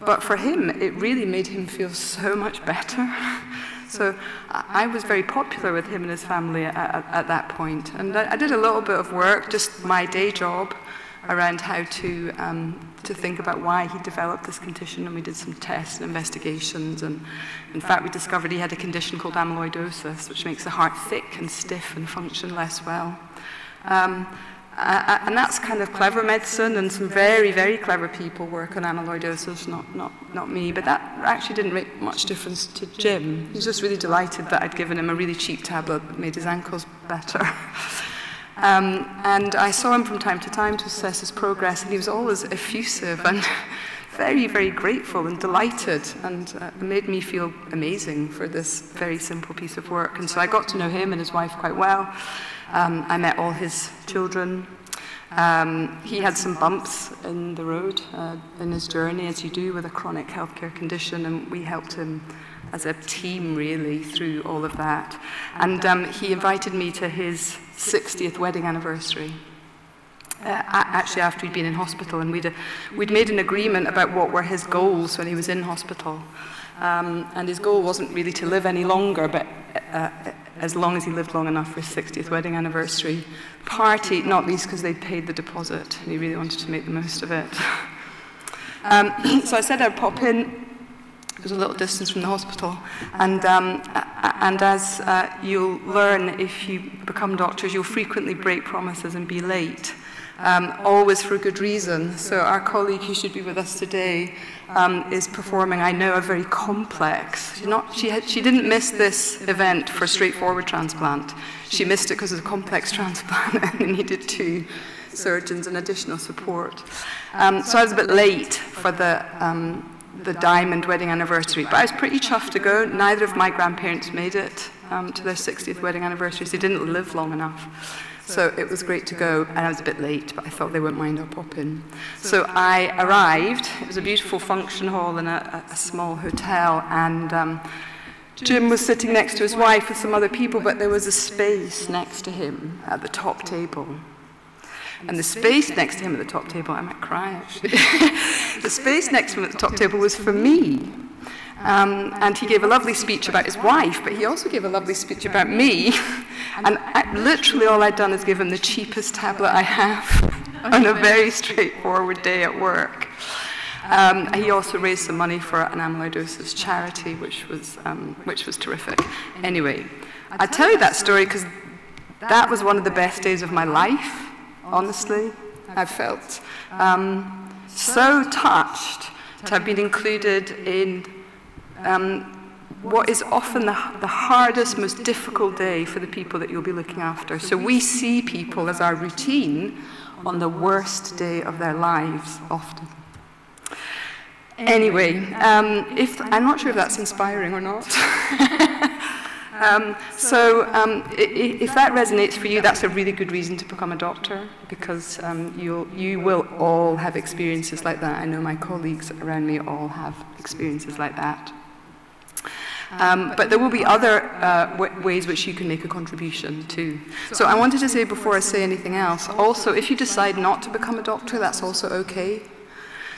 but for him, it really made him feel so much better. So I was very popular with him and his family at, at, at that point. And I, I, did a little bit of work, just my day job, around how to, um, to think about why he developed this condition, and we did some tests and investigations, and in fact we discovered he had a condition called amyloidosis, which makes the heart thick and stiff and function less well. Um, uh, and that's kind of clever medicine, and some very, very clever people work on amyloidosis, not, not, not me. But that actually didn't make much difference to Jim. He was just really delighted that I'd given him a really cheap tablet that made his ankles better. um, and I saw him from time to time to assess his progress, and he was always effusive and very, very grateful and delighted, and uh, made me feel amazing for this very simple piece of work. And so I got to know him and his wife quite well. Um, I met all his children. Um, he had some bumps in the road uh, in his journey, as you do with a chronic healthcare condition, and we helped him as a team really through all of that. And um, he invited me to his 60th wedding anniversary. Uh, actually, after he'd been in hospital, and we'd, uh, we'd made an agreement about what were his goals when he was in hospital. Um, and his goal wasn't really to live any longer, but uh, as long as he lived long enough for his 60th wedding anniversary. Party, not least because they'd paid the deposit, and he really wanted to make the most of it. um, so I said I'd pop in. It was a little distance from the hospital. And, um, and as uh, you'll learn if you become doctors, you'll frequently break promises and be late um, always for a good reason. So our colleague who should be with us today um, is performing, I know, a very complex. She, not, she, had, she didn't miss this event for straightforward transplant. She missed it because of a complex transplant and needed two surgeons and additional support. Um, so I was a bit late for the, um, the diamond wedding anniversary, but I was pretty chuffed to go. Neither of my grandparents made it um, to their 60th wedding anniversary, so they didn't live long enough. So it was great to go, and I was a bit late, but I thought they wouldn't mind I'll pop in. So I arrived. It was a beautiful function hall in a, a small hotel, and um, Jim was sitting next to his wife with some other people, but there was a space next to him at the top table. And the space next to him at the top table, I might cry actually. the space next to him at the top table was for me. Um, and he gave a lovely speech about his wife, but he also gave a lovely speech about me. and I, literally all I'd done is give him the cheapest tablet I have on a very straightforward day at work. Um, he also raised some money for an amyloidosis charity, which was, um, which was terrific. Anyway, I tell you that story because that was one of the best days of my life, honestly. I felt um, so touched to have been included in um, what is often the, the hardest, most difficult day for the people that you'll be looking after. So we see people as our routine on the worst day of their lives, often. Anyway, um, if, I'm not sure if that's inspiring or not. um, so um, if that resonates for you, that's a really good reason to become a doctor because um, you'll, you will all have experiences like that. I know my colleagues around me all have experiences like that. Um, but there will be other uh, ways which you can make a contribution too. So I wanted to say before I say anything else, also if you decide not to become a doctor, that's also okay.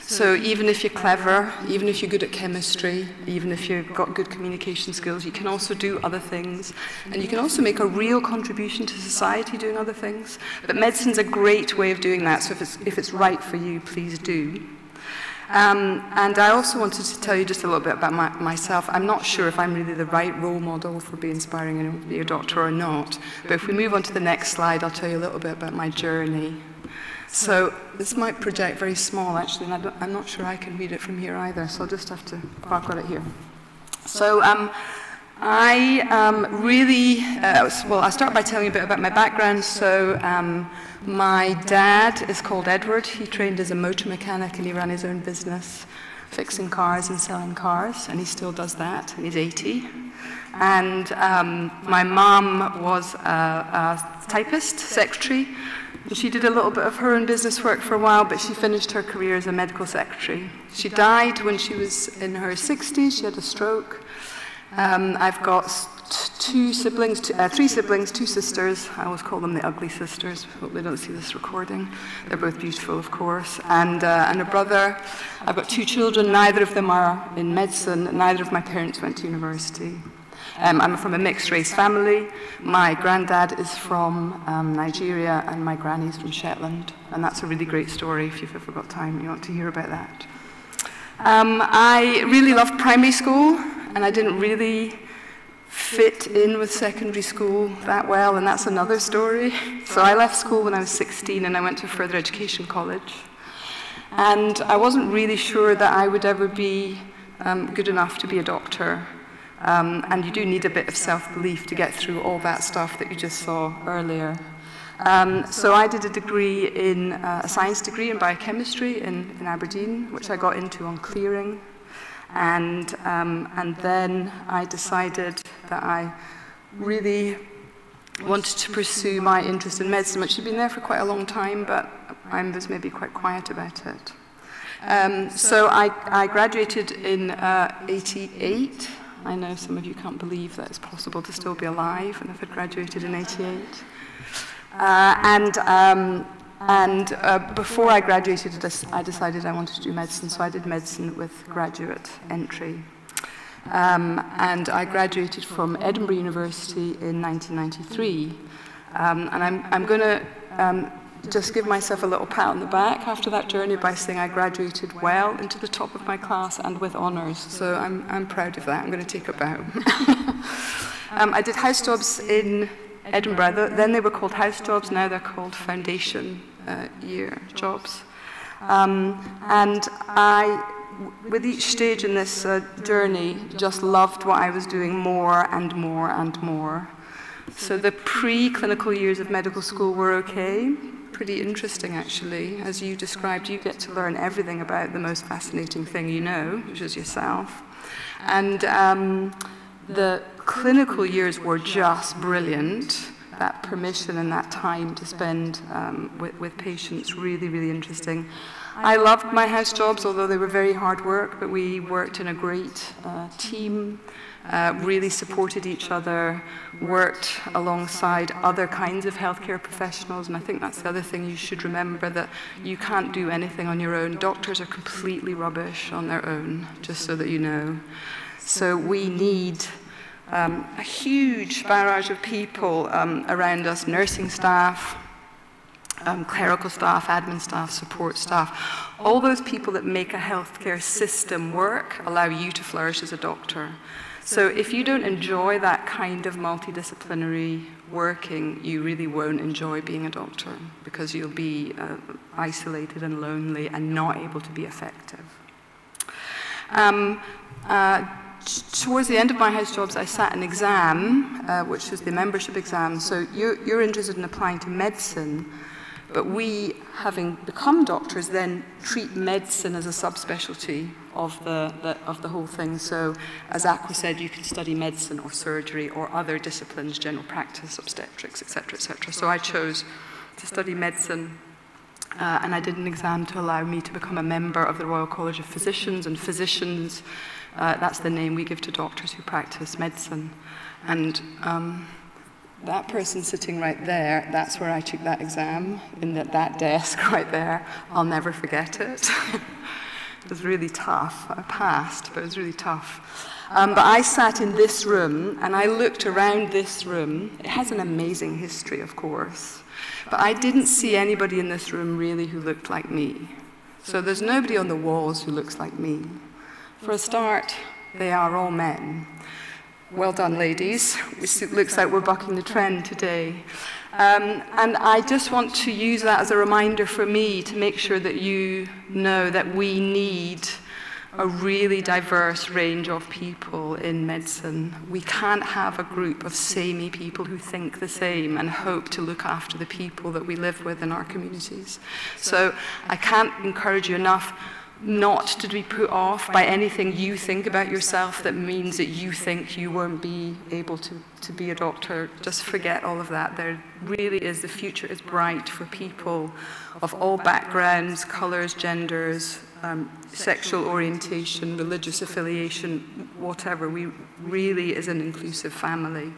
So even if you're clever, even if you're good at chemistry, even if you've got good communication skills, you can also do other things. And you can also make a real contribution to society doing other things. But medicine's a great way of doing that, so if it's, if it's right for you, please do. Um, and I also wanted to tell you just a little bit about my, myself. I'm not sure if I'm really the right role model for being inspiring and be a doctor or not. But if we move on to the next slide, I'll tell you a little bit about my journey. So this might project very small, actually, and I am not sure I can read it from here either, so I'll just have to, oh, I've got it here. So um, I um, really, uh, well, I'll start by telling you a bit about my background. So um, my dad is called Edward. He trained as a motor mechanic and he ran his own business, fixing cars and selling cars, and he still does that, and he's 80. And um, my mum was a, a typist, secretary, she did a little bit of her own business work for a while, but she finished her career as a medical secretary. She died when she was in her 60s. She had a stroke. Um, I've got two siblings, two, uh, three siblings, two sisters. I always call them the ugly sisters. Hope they don't see this recording. They're both beautiful, of course. And, uh, and a brother. I've got two children. Neither of them are in medicine. Neither of my parents went to university. Um, I'm from a mixed race family. My granddad is from um, Nigeria and my granny's from Shetland. And that's a really great story if you've ever got time you want to hear about that. Um, I really loved primary school and I didn't really fit in with secondary school that well, and that's another story. So I left school when I was 16 and I went to further education college. And I wasn't really sure that I would ever be um, good enough to be a doctor. Um, and you do need a bit of self-belief to get through all that stuff that you just saw earlier. Um, so I did a degree in, uh, a science degree in biochemistry in, in Aberdeen, which I got into on clearing. And, um, and then I decided that I really wanted to pursue my interest in medicine, which had been there for quite a long time, but I was maybe quite quiet about it. Um, so I, I, graduated in uh, 88. I know some of you can't believe that it's possible to still be alive and if I'd graduated in 88. Uh, and um, and uh, before I graduated, I decided I wanted to do medicine, so I did medicine with graduate entry. Um, and I graduated from Edinburgh University in 1993. Um, and I'm, I'm going to um, just give myself a little pat on the back after that journey by saying I graduated well into the top of my class and with honours. So I'm, I'm proud of that. I'm going to take a bow. um, I did house jobs in Edinburgh. Then they were called house jobs, now they're called foundation uh, year jobs. Um, and I, with each stage in this uh, journey, just loved what I was doing more and more and more. So the pre-clinical years of medical school were okay, pretty interesting actually. As you described, you get to learn everything about the most fascinating thing you know, which is yourself. And um, the clinical years were just brilliant. That permission and that time to spend um, with, with patients, really, really interesting. I loved my house jobs, although they were very hard work, but we worked in a great uh, team, uh, really supported each other, worked alongside other kinds of healthcare professionals, and I think that's the other thing you should remember, that you can't do anything on your own. Doctors are completely rubbish on their own, just so that you know. So we need um, a huge barrage of people um, around us, nursing staff, um, clerical staff, admin staff, support staff, all those people that make a healthcare system work allow you to flourish as a doctor. So if you don't enjoy that kind of multidisciplinary working, you really won't enjoy being a doctor because you'll be uh, isolated and lonely and not able to be effective. Um, uh, towards the end of my house jobs, I sat an exam, uh, which was the membership exam. So you're, you're interested in applying to medicine, but we, having become doctors, then treat medicine as a subspecialty of the, the, of the whole thing. So, as Aqua said, you can study medicine or surgery or other disciplines, general practice, obstetrics, etc., etc. So I chose to study medicine uh, and I did an exam to allow me to become a member of the Royal College of Physicians, and physicians uh, that's the name we give to doctors who practice medicine. And um, that person sitting right there, that's where I took that exam, in that, that desk right there. I'll never forget it. it was really tough. I passed, but it was really tough. Um, but I sat in this room and I looked around this room. It has an amazing history, of course. But I didn't see anybody in this room really who looked like me. So there's nobody on the walls who looks like me. For a start, they are all men. Well done, ladies. It looks like we're bucking the trend today. Um, and I just want to use that as a reminder for me to make sure that you know that we need a really diverse range of people in medicine. We can't have a group of samey people who think the same and hope to look after the people that we live with in our communities. So I can't encourage you enough not to be put off by anything you think about yourself that means that you think you won't be able to, to be a doctor. Just forget all of that. There really is, the future is bright for people of all backgrounds, colours, genders, um, sexual orientation, religious affiliation, whatever. We really is an inclusive family.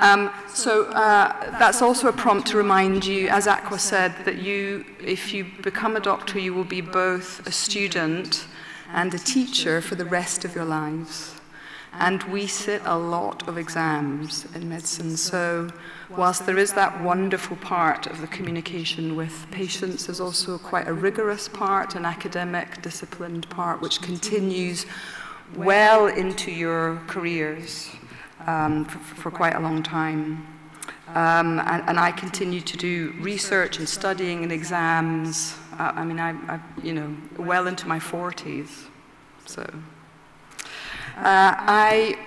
Um, so uh, that's also a prompt to remind you, as Aqua said, that you, if you become a doctor, you will be both a student and a teacher for the rest of your lives. And we sit a lot of exams in medicine. So, whilst there is that wonderful part of the communication with patients, there's also quite a rigorous part, an academic, disciplined part, which continues well into your careers um, for, for, quite a long time. Um, and, and, I continue to do research and studying and exams. Uh, I mean, I, I, you know, well into my 40s. So. Uh, I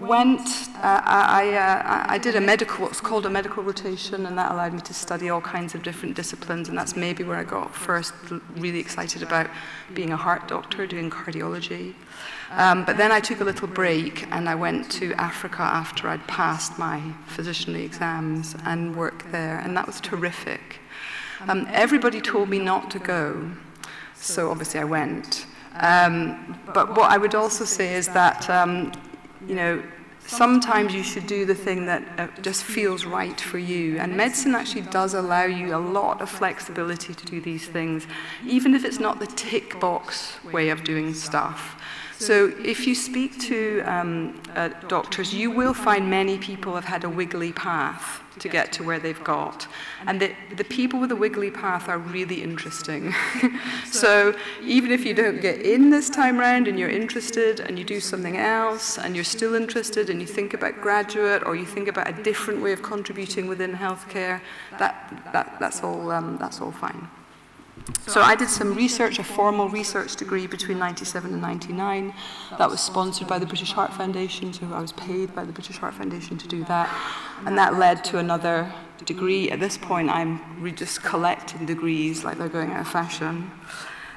went, uh, I, uh, I did a medical, what's called a medical rotation, and that allowed me to study all kinds of different disciplines, and that's maybe where I got first really excited about being a heart doctor, doing cardiology. Um, but then I took a little break and I went to Africa after I'd passed my physicianly exams and worked there, and that was terrific. Um, everybody told me not to go, so obviously I went. Um, but what I would also say is that, um, you know, sometimes you should do the thing that uh, just feels right for you. And medicine actually does allow you a lot of flexibility to do these things, even if it's not the tick box way of doing stuff. So if you speak to um, uh, doctors, you will find many people have had a wiggly path to get to where they've got. And the, the people with a wiggly path are really interesting. so even if you don't get in this time round and you're interested and you do something else and you're still interested and you think about graduate or you think about a different way of contributing within healthcare, that, that, that's, all, um, that's all fine. So I did some research, a formal research degree between 97 and 99. That was sponsored by the British Heart Foundation, so I was paid by the British Heart Foundation to do that. And that led to another degree. At this point, I'm just collecting degrees like they're going out of fashion.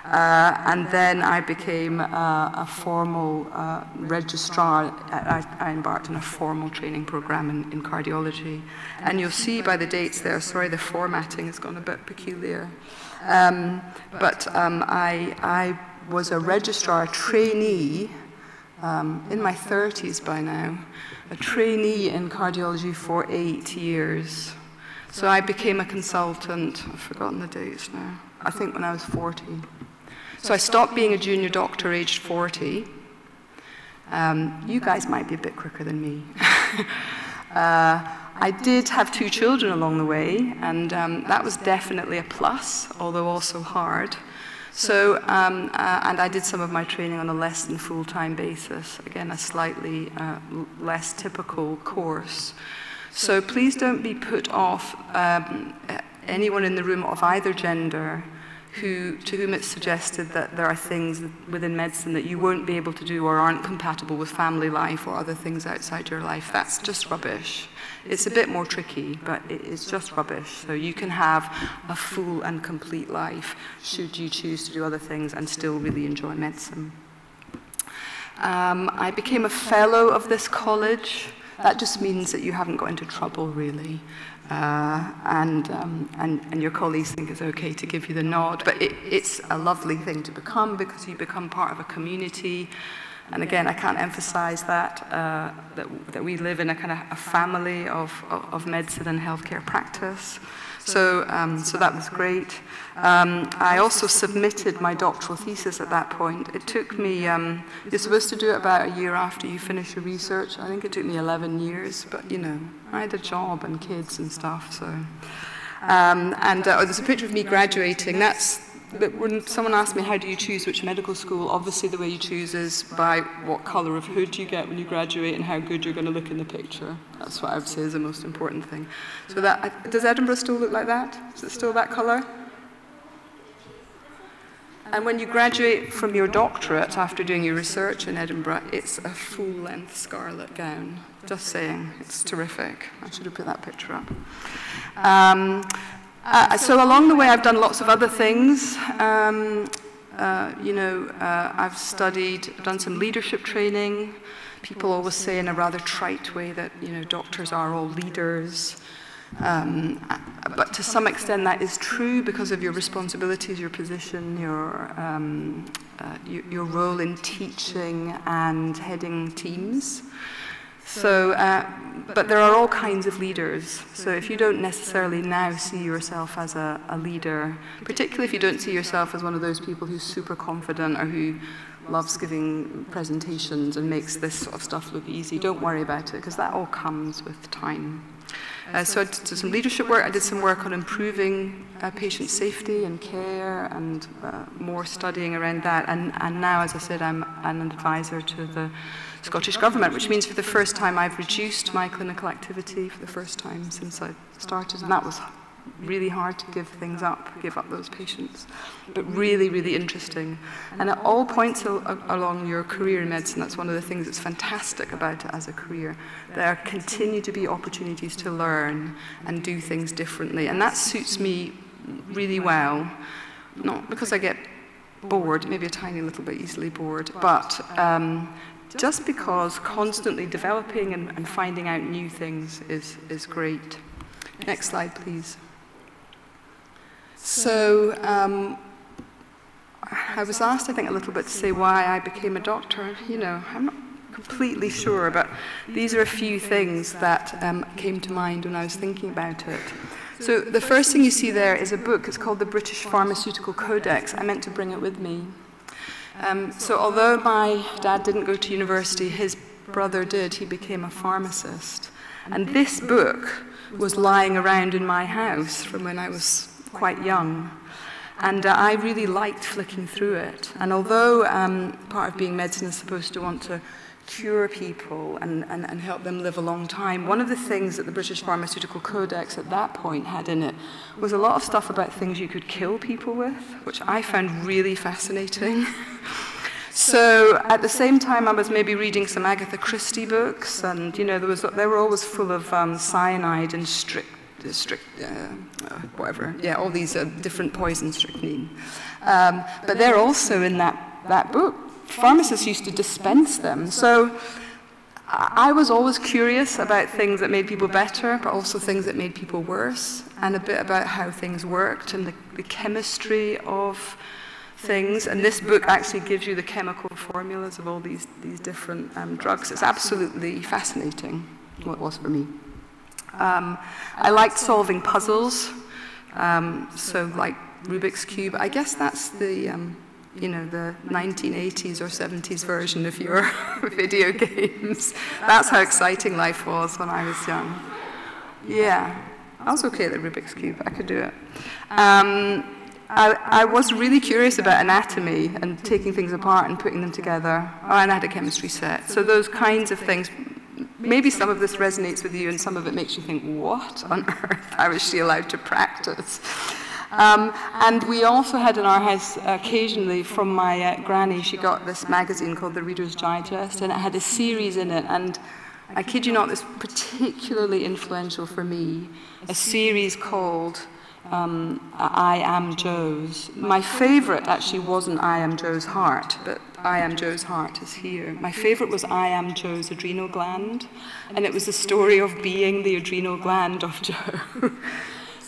Uh, and then I became uh, a formal uh, registrar. I, I, embarked on a formal training program in, in, cardiology. And you'll see by the dates there, sorry, the formatting has gone a bit peculiar. Um, but um, I, I, was a registrar, trainee, um, in my 30s by now, a trainee in cardiology for eight years. So I became a consultant, I've forgotten the dates now, I think when I was 40. So I stopped being a junior doctor aged 40. Um, you guys might be a bit quicker than me. uh, I did have two children along the way, and um, that was definitely a plus, although also hard. So, um, uh, and I did some of my training on a less than full-time basis, again, a slightly uh, less typical course. So please don't be put off um, anyone in the room of either gender who, to whom it's suggested that there are things within medicine that you won't be able to do or aren't compatible with family life or other things outside your life. That's just rubbish. It's a bit more tricky, but it's just rubbish. So you can have a full and complete life should you choose to do other things and still really enjoy medicine. Um, I became a fellow of this college. That just means that you haven't got into trouble, really. Uh, and, um, and, and your colleagues think it's okay to give you the nod. But it, it's a lovely thing to become because you become part of a community and again, I can't emphasize that, uh, that, that, we live in a kind of a family of, of, medicine and healthcare practice. So, um, so that was great. Um, I also submitted my doctoral thesis at that point. It took me, um, you're supposed to do it about a year after you finish your research. I think it took me 11 years, but you know, I had a job and kids and stuff, so. Um, and uh, there's a picture of me graduating. That's but when someone asks me how do you choose which medical school, obviously the way you choose is by what colour of hood you get when you graduate and how good you're going to look in the picture. That's what I would say is the most important thing. So that does Edinburgh still look like that? Is it still that colour? And when you graduate from your doctorate after doing your research in Edinburgh, it's a full-length scarlet gown. Just saying, it's terrific. I should have put that picture up. Um, uh, so along the way, I've done lots of other things. Um, uh, you know, uh, I've studied, done some leadership training. People always say in a rather trite way that, you know, doctors are all leaders. Um, but to some extent that is true because of your responsibilities, your position, your, um, uh, your, your, role in teaching and heading teams. So, uh, but there are all kinds of leaders. So if you don't necessarily now see yourself as a, a, leader, particularly if you don't see yourself as one of those people who's super confident or who loves giving presentations and makes this sort of stuff look easy. Don't worry about it, because that all comes with time. Uh, so I did some leadership work. I did some work on improving uh, patient safety and care and uh, more studying around that. And, and now, as I said, I'm an advisor to the Scottish Government, which means for the first time I've reduced my clinical activity for the first time since I started. And that was really hard to give things up, give up those patients. But really, really interesting. And at all points al along your career in medicine, that's one of the things that's fantastic about it as a career. There continue to be opportunities to learn and do things differently. And that suits me really well. Not because I get bored, maybe a tiny little bit easily bored, but um, just because constantly developing and, and finding out new things is, is great. Next slide, please. So um, I was asked, I think, a little bit to say why I became a doctor. You know, I'm not completely sure, but these are a few things that um, came to mind when I was thinking about it. So the first thing you see there is a book. It's called the British Pharmaceutical Codex. I meant to bring it with me. Um, so although my dad didn't go to university, his brother did. He became a pharmacist. And this book was lying around in my house from when I was quite young. And uh, I really liked flicking through it. And although um, part of being medicine is supposed to want to cure people and, and, and help them live a long time, one of the things that the British Pharmaceutical Codex at that point had in it was a lot of stuff about things you could kill people with, which I found really fascinating. So at the same time, I was maybe reading some Agatha Christie books, and you know, there was they were always full of um, cyanide and strict strict, uh, whatever, yeah, all these uh, different poisons, strychnine. Um, but they're also in that, that book. Pharmacists used to dispense them. So I was always curious about things that made people better, but also things that made people worse, and a bit about how things worked and the, the chemistry of things. And this book actually gives you the chemical formulas of all these, these different um, drugs. It's absolutely fascinating, what it was for me. Um, I liked solving puzzles, um, so like Rubik's Cube. I guess that's the, um, you know, the 1980s or 70s version of your video games. That's how exciting life was when I was young. Yeah, I was okay at the Rubik's Cube. I could do it. Um, I, I, was really curious about anatomy and taking things apart and putting them together. Oh, and I had a chemistry set. So those kinds of things maybe some of this resonates with you and some of it makes you think, what on earth? How is she allowed to practice? Um, and we also had in our house occasionally from my uh, granny, she got this magazine called The Reader's Digest, and it had a series in it. And I kid you not, this particularly influential for me, a series called um, I Am Joe's. My favorite actually wasn't I Am Joe's Heart, but I Am Joe's Heart is here. My favorite was I Am Joe's Adrenal Gland, and it was the story of being the adrenal gland of Joe.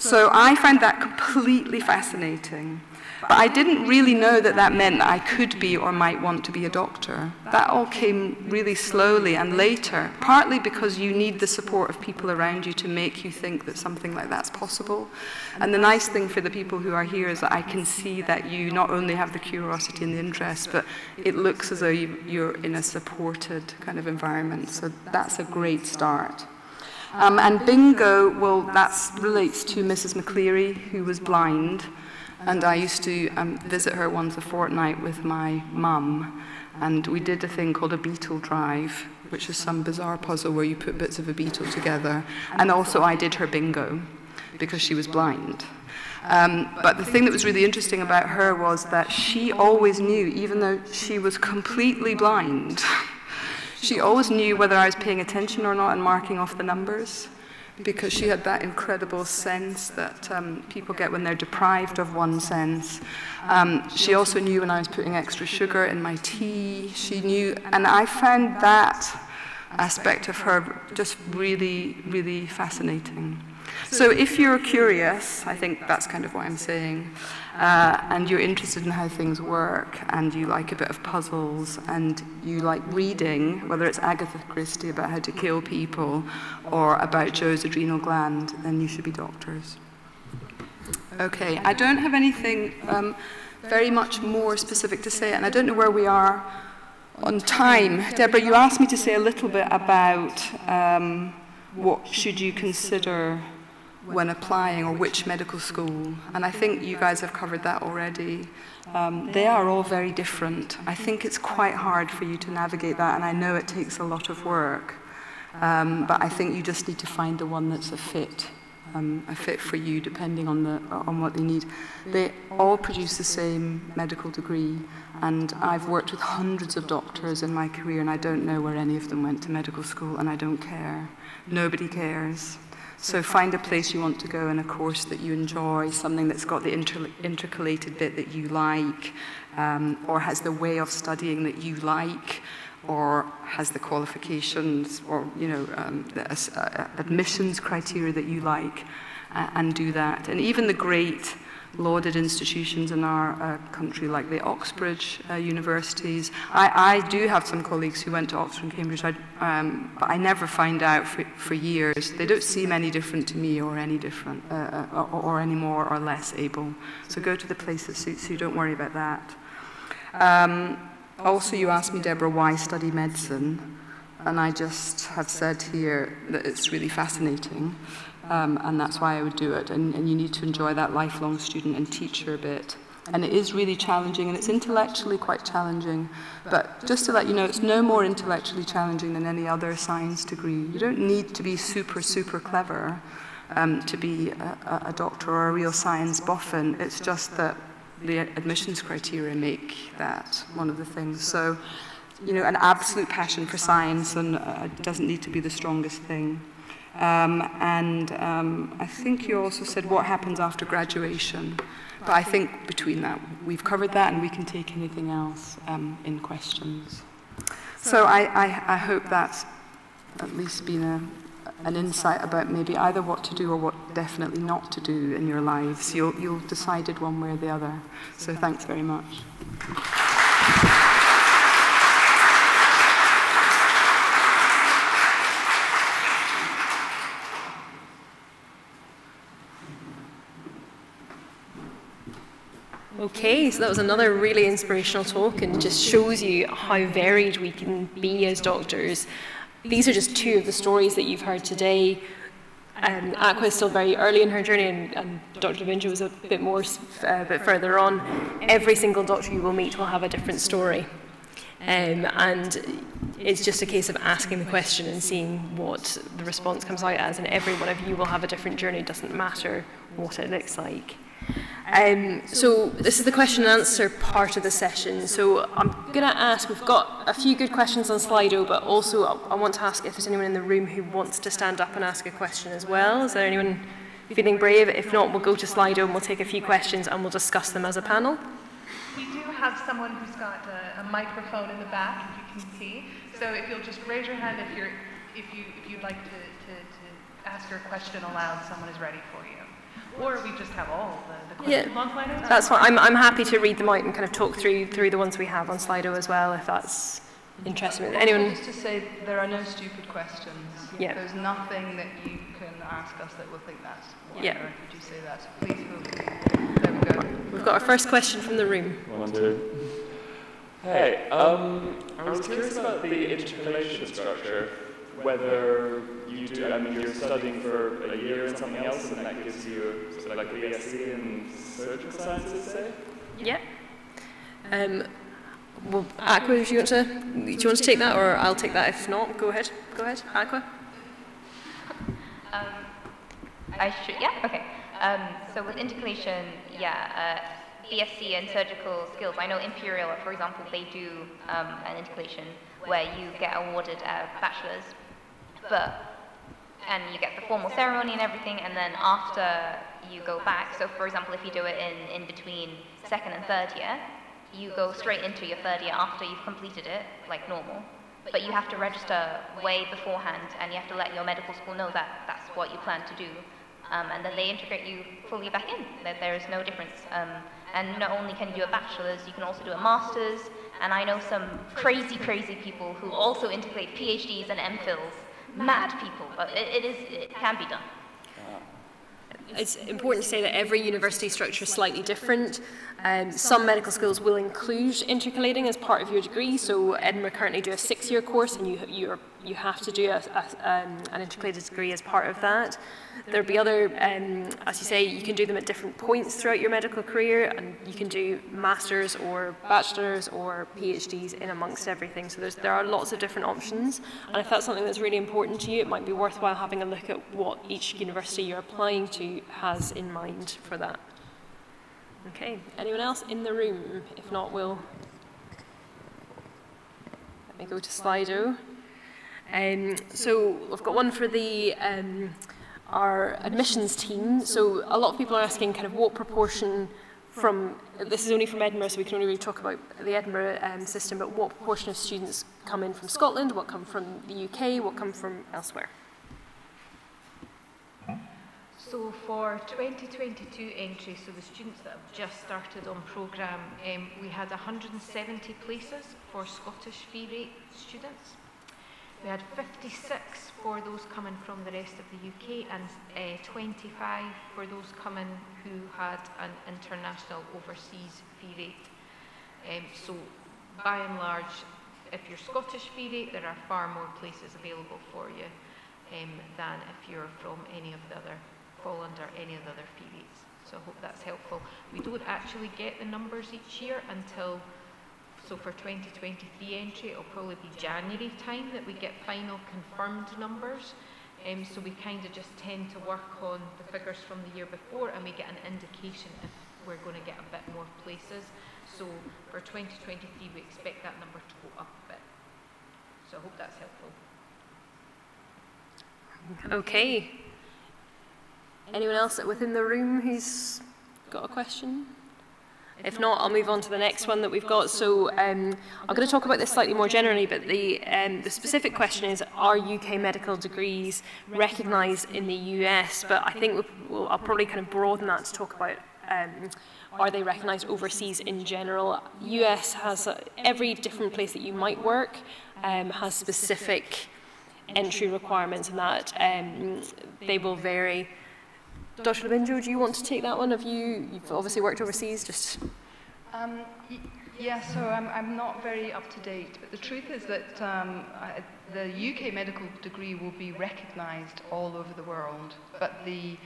So I find that completely fascinating. But I didn't really know that that meant that I could be or might want to be a doctor. That all came really slowly and later, partly because you need the support of people around you to make you think that something like that's possible. And the nice thing for the people who are here is that I can see that you not only have the curiosity and the interest, but it looks as though you're in a supported kind of environment. So that's a great start. Um, and bingo, well, that relates to Mrs. McCleary, who was blind. And I used to um, visit her once a fortnight with my mum, and we did a thing called a beetle drive, which is some bizarre puzzle where you put bits of a beetle together. And also, I did her bingo because she was blind. Um, but the thing that was really interesting about her was that she always knew, even though she was completely blind, she always knew whether I was paying attention or not and marking off the numbers because she had that incredible sense that um, people get when they're deprived of one sense. Um, she also knew when I was putting extra sugar in my tea. She knew, and I found that aspect of her just really, really fascinating. So if you're curious, I think that's kind of what I'm saying, uh, and you're interested in how things work, and you like a bit of puzzles, and you like reading, whether it's Agatha Christie about how to kill people, or about Joe's adrenal gland, then you should be doctors. Okay, I don't have anything um, very much more specific to say, and I don't know where we are on time. Deborah, you asked me to say a little bit about um, what should you consider when applying or which medical school, and I think you guys have covered that already. Um, they are all very different. I think it's quite hard for you to navigate that, and I know it takes a lot of work. Um, but I think you just need to find the one that's a fit, um, a fit for you, depending on the on what they need. They all produce the same medical degree, and I've worked with hundreds of doctors in my career, and I don't know where any of them went to medical school, and I don't care. Nobody cares. So find a place you want to go and a course that you enjoy, something that's got the inter intercalated bit that you like, um, or has the way of studying that you like, or has the qualifications or you know um, the, uh, admissions criteria that you like, uh, and do that. And even the great lauded institutions in our uh, country, like the Oxbridge uh, universities. I, I do have some colleagues who went to Oxford and Cambridge, I, um, but I never find out for, for years. They don't seem any different to me or any different, uh, uh, or, or any more or less able. So go to the place that suits you, don't worry about that. Um, also, you asked me, Deborah, why study medicine? And I just have said here that it's really fascinating. Um, and that's why I would do it. And, and you need to enjoy that lifelong student and teacher a bit. And it is really challenging, and it's intellectually quite challenging. But just to let you know, it's no more intellectually challenging than any other science degree. You don't need to be super, super clever um, to be a, a doctor or a real science boffin. It's just that the admissions criteria make that one of the things. So, you know, an absolute passion for science and uh, doesn't need to be the strongest thing. Um, and um, I think you also said what happens after graduation. But I think between that, we've covered that and we can take anything else um, in questions. So I, I, I hope that's at least been a, an insight about maybe either what to do or what definitely not to do in your lives. You'll, you'll decide it one way or the other. So thanks very much. Okay, so that was another really inspirational talk and just shows you how varied we can be as doctors. These are just two of the stories that you've heard today. Um, Aqua is still very early in her journey, and, and Dr. Vinja was a bit more, uh, bit further on. Every single doctor you will meet will have a different story. Um, and it's just a case of asking the question and seeing what the response comes out as, and every one of you will have a different journey, it doesn't matter what it looks like. Um, so this is the question and answer part of the session. So I'm going to ask, we've got a few good questions on Slido, but also I want to ask if there's anyone in the room who wants to stand up and ask a question as well. Is there anyone feeling brave? If not, we'll go to Slido and we'll take a few questions and we'll discuss them as a panel. We do have someone who's got a, a microphone in the back, if you can see. So if you'll just raise your hand if, you're, if, you, if you'd like to, to, to ask your question aloud, someone is ready for you. Or we just have all the, Yeah. on Slido? That's fine. I'm, I'm happy to read them out and kind of talk through through the ones we have on Slido as well, if that's interesting. Anyone? Just to say, there are no stupid questions. Yeah. There's nothing that you can ask us that will think that's whatever. Yeah. Could you say that? Please feel. There we go. We've got our first question from the room. One, two. Hey, um, I was curious about the intercalation structure, whether you do, I mean, you're studying for a year in something else, and that gives you sort of like a BSc in surgical sciences, say? Yeah. Um, well, Aqua, if you want to, do you want to take that, or I'll take that. If not, go ahead. Go ahead, Aqua. Um, I should, yeah, okay. Um, so with intercalation, yeah, uh, BSc and surgical skills. I know Imperial, for example, they do um, an intercalation where you get awarded a bachelor's, but and you get the formal ceremony and everything, and then after you go back. So, for example, if you do it in in between second and third year, you go straight into your third year after you've completed it, like normal. But you have to register way beforehand, and you have to let your medical school know that that's what you plan to do. Um, and then they integrate you fully back in. There, there is no difference. Um, and not only can you do a bachelor's, you can also do a master's. And I know some crazy, crazy people who also integrate PhDs and MPhils. Mad people, but it, it is, it can be done. Uh, it's important to say that every university structure is slightly different. Um, some medical schools will include intercalating as part of your degree. So Edinburgh currently do a six-year course, and you you you have to do a, a, um, an intercalated degree as part of that. There'll be other, um, as you say, you can do them at different points throughout your medical career, and you can do masters or bachelors or PhDs in amongst everything. So there's, there are lots of different options, and if that's something that's really important to you, it might be worthwhile having a look at what each university you're applying to has in mind for that. Okay, anyone else in the room? If not, we'll let me go to Slido. Um, so I've got one for the um, our admissions team. So a lot of people are asking kind of what proportion from, this is only from Edinburgh, so we can only really talk about the Edinburgh um, system, but what proportion of students come in from Scotland, what come from the UK, what come from elsewhere? So for 2022 entry, so the students that have just started on programme, um, we had 170 places for Scottish fee rate students. We had 56 for those coming from the rest of the UK and uh, 25 for those coming who had an international overseas fee rate. Um, so by and large, if you're Scottish fee rate, there are far more places available for you um, than if you're from any of the other, fall under any of the other fee rates. So I hope that's helpful. We don't actually get the numbers each year until so for 2023 entry, it'll probably be January time that we get final confirmed numbers. Um, so we kind of just tend to work on the figures from the year before and we get an indication if we're going to get a bit more places. So for 2023, we expect that number to go up a bit. So I hope that's helpful. Okay. Anyone else within the room who's got a question? If not, I'll move on to the next one that we've got. So um, I'm going to talk about this slightly more generally, but the, um, the specific question is, are UK medical degrees recognised in the US? But I think we'll, I'll probably kind of broaden that to talk about um, are they recognised overseas in general? US has, uh, every different place that you might work um, has specific entry requirements and that um, they will vary. Dr. Labinjoh, do you want to take that one? Have you, you've obviously worked overseas, just... Um, yeah, so I'm, I'm not very up to date, but the truth is that um, I, the UK medical degree will be recognised all over the world, but the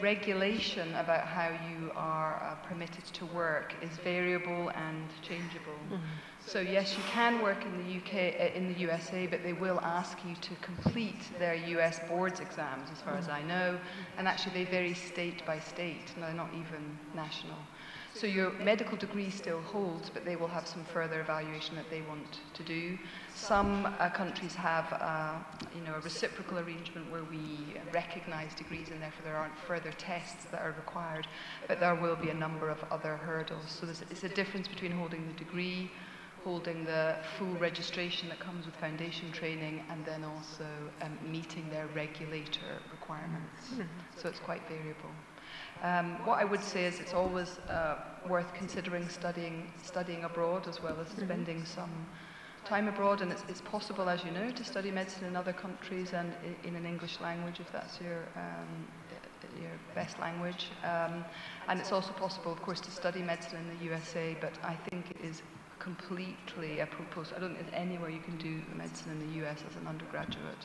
regulation about how you are uh, permitted to work is variable and changeable. Mm -hmm. So yes, you can work in the UK, uh, in the USA, but they will ask you to complete their US boards exams, as far as I know. And actually, they vary state by state. They're not even national. So your medical degree still holds, but they will have some further evaluation that they want to do. Some uh, countries have, uh, you know, a reciprocal arrangement where we recognise degrees, and therefore there aren't further tests that are required. But there will be a number of other hurdles. So it's a difference between holding the degree holding the full registration that comes with foundation training and then also um, meeting their regulator requirements. Mm -hmm. So it's quite variable. Um, what I would say is it's always uh, worth considering studying, studying abroad as well as spending mm -hmm. some time abroad and it's, it's possible as you know to study medicine in other countries and in an English language if that's your um, your best language um, and it's also possible of course to study medicine in the USA but I think it is completely a proposal. I don't think there's anywhere you can do medicine in the US as an undergraduate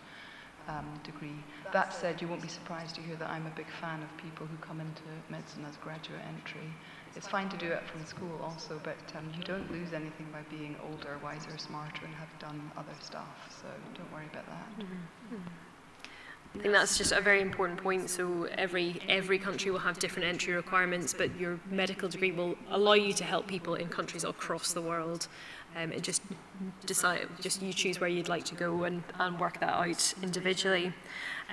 um, degree. That said, you won't be surprised to hear that I'm a big fan of people who come into medicine as graduate entry. It's fine to do it from school also, but um, you don't lose anything by being older, wiser, smarter, and have done other stuff. So don't worry about that. Mm -hmm. I think that's just a very important point. So every every country will have different entry requirements, but your medical degree will allow you to help people in countries across the world. Um, it just decide just you choose where you'd like to go and, and work that out individually.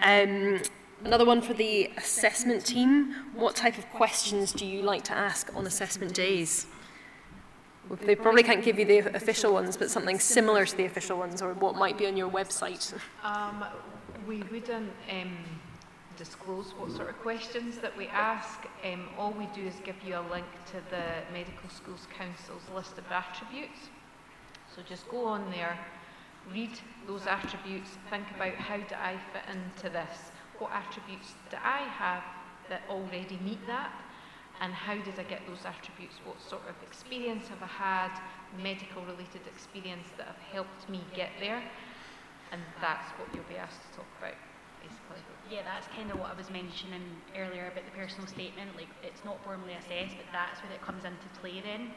Um, Another one for the assessment team. What type of questions do you like to ask on assessment days? They probably can't give you the official ones, but something similar to the official ones, or what might be on your website. Um, we wouldn't um, disclose what sort of questions that we ask. Um, all we do is give you a link to the Medical Schools Council's list of attributes. So just go on there, read those attributes, think about how do I fit into this? What attributes do I have that already meet that? And how did I get those attributes? What sort of experience have I had, medical related experience that have helped me get there? And that's what you'll be asked to talk about, basically. Yeah, that's kind of what I was mentioning earlier about the personal statement. Like, it's not formally assessed, but that's where it comes into play then,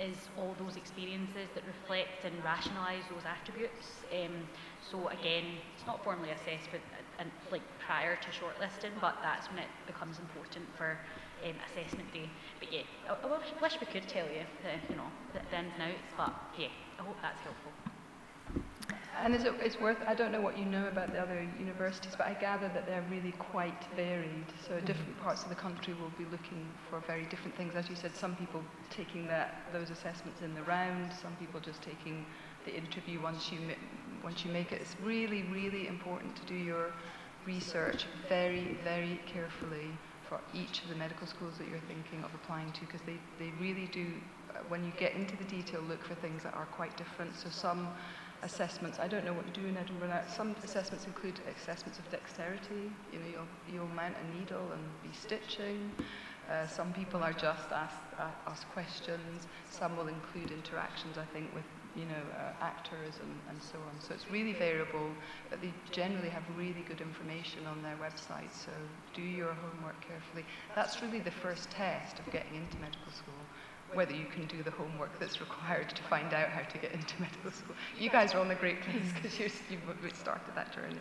is all those experiences that reflect and rationalise those attributes. Um, so again, it's not formally assessed, but uh, like prior to shortlisting, but that's when it becomes important for um, assessment day. But yeah, I, I wish we could tell you the, you know, the ins and outs, but yeah, I hope that's helpful. And it's, it's worth, I don't know what you know about the other universities, but I gather that they're really quite varied. So different parts of the country will be looking for very different things. As you said, some people taking that, those assessments in the round, some people just taking the interview once you, once you make it. It's really, really important to do your research very, very carefully for each of the medical schools that you're thinking of applying to because they, they really do, uh, when you get into the detail, look for things that are quite different. So some assessments. I don't know what you do in Edinburgh. Some assessments include assessments of dexterity. You know, you'll, you'll mount a needle and be stitching. Uh, some people are just asked uh, ask questions. Some will include interactions, I think, with you know uh, actors and, and so on. So it's really variable, but they generally have really good information on their website. So do your homework carefully. That's really the first test of getting into medical school whether you can do the homework that's required to find out how to get into medical school. You guys are on a great place because you've started that journey.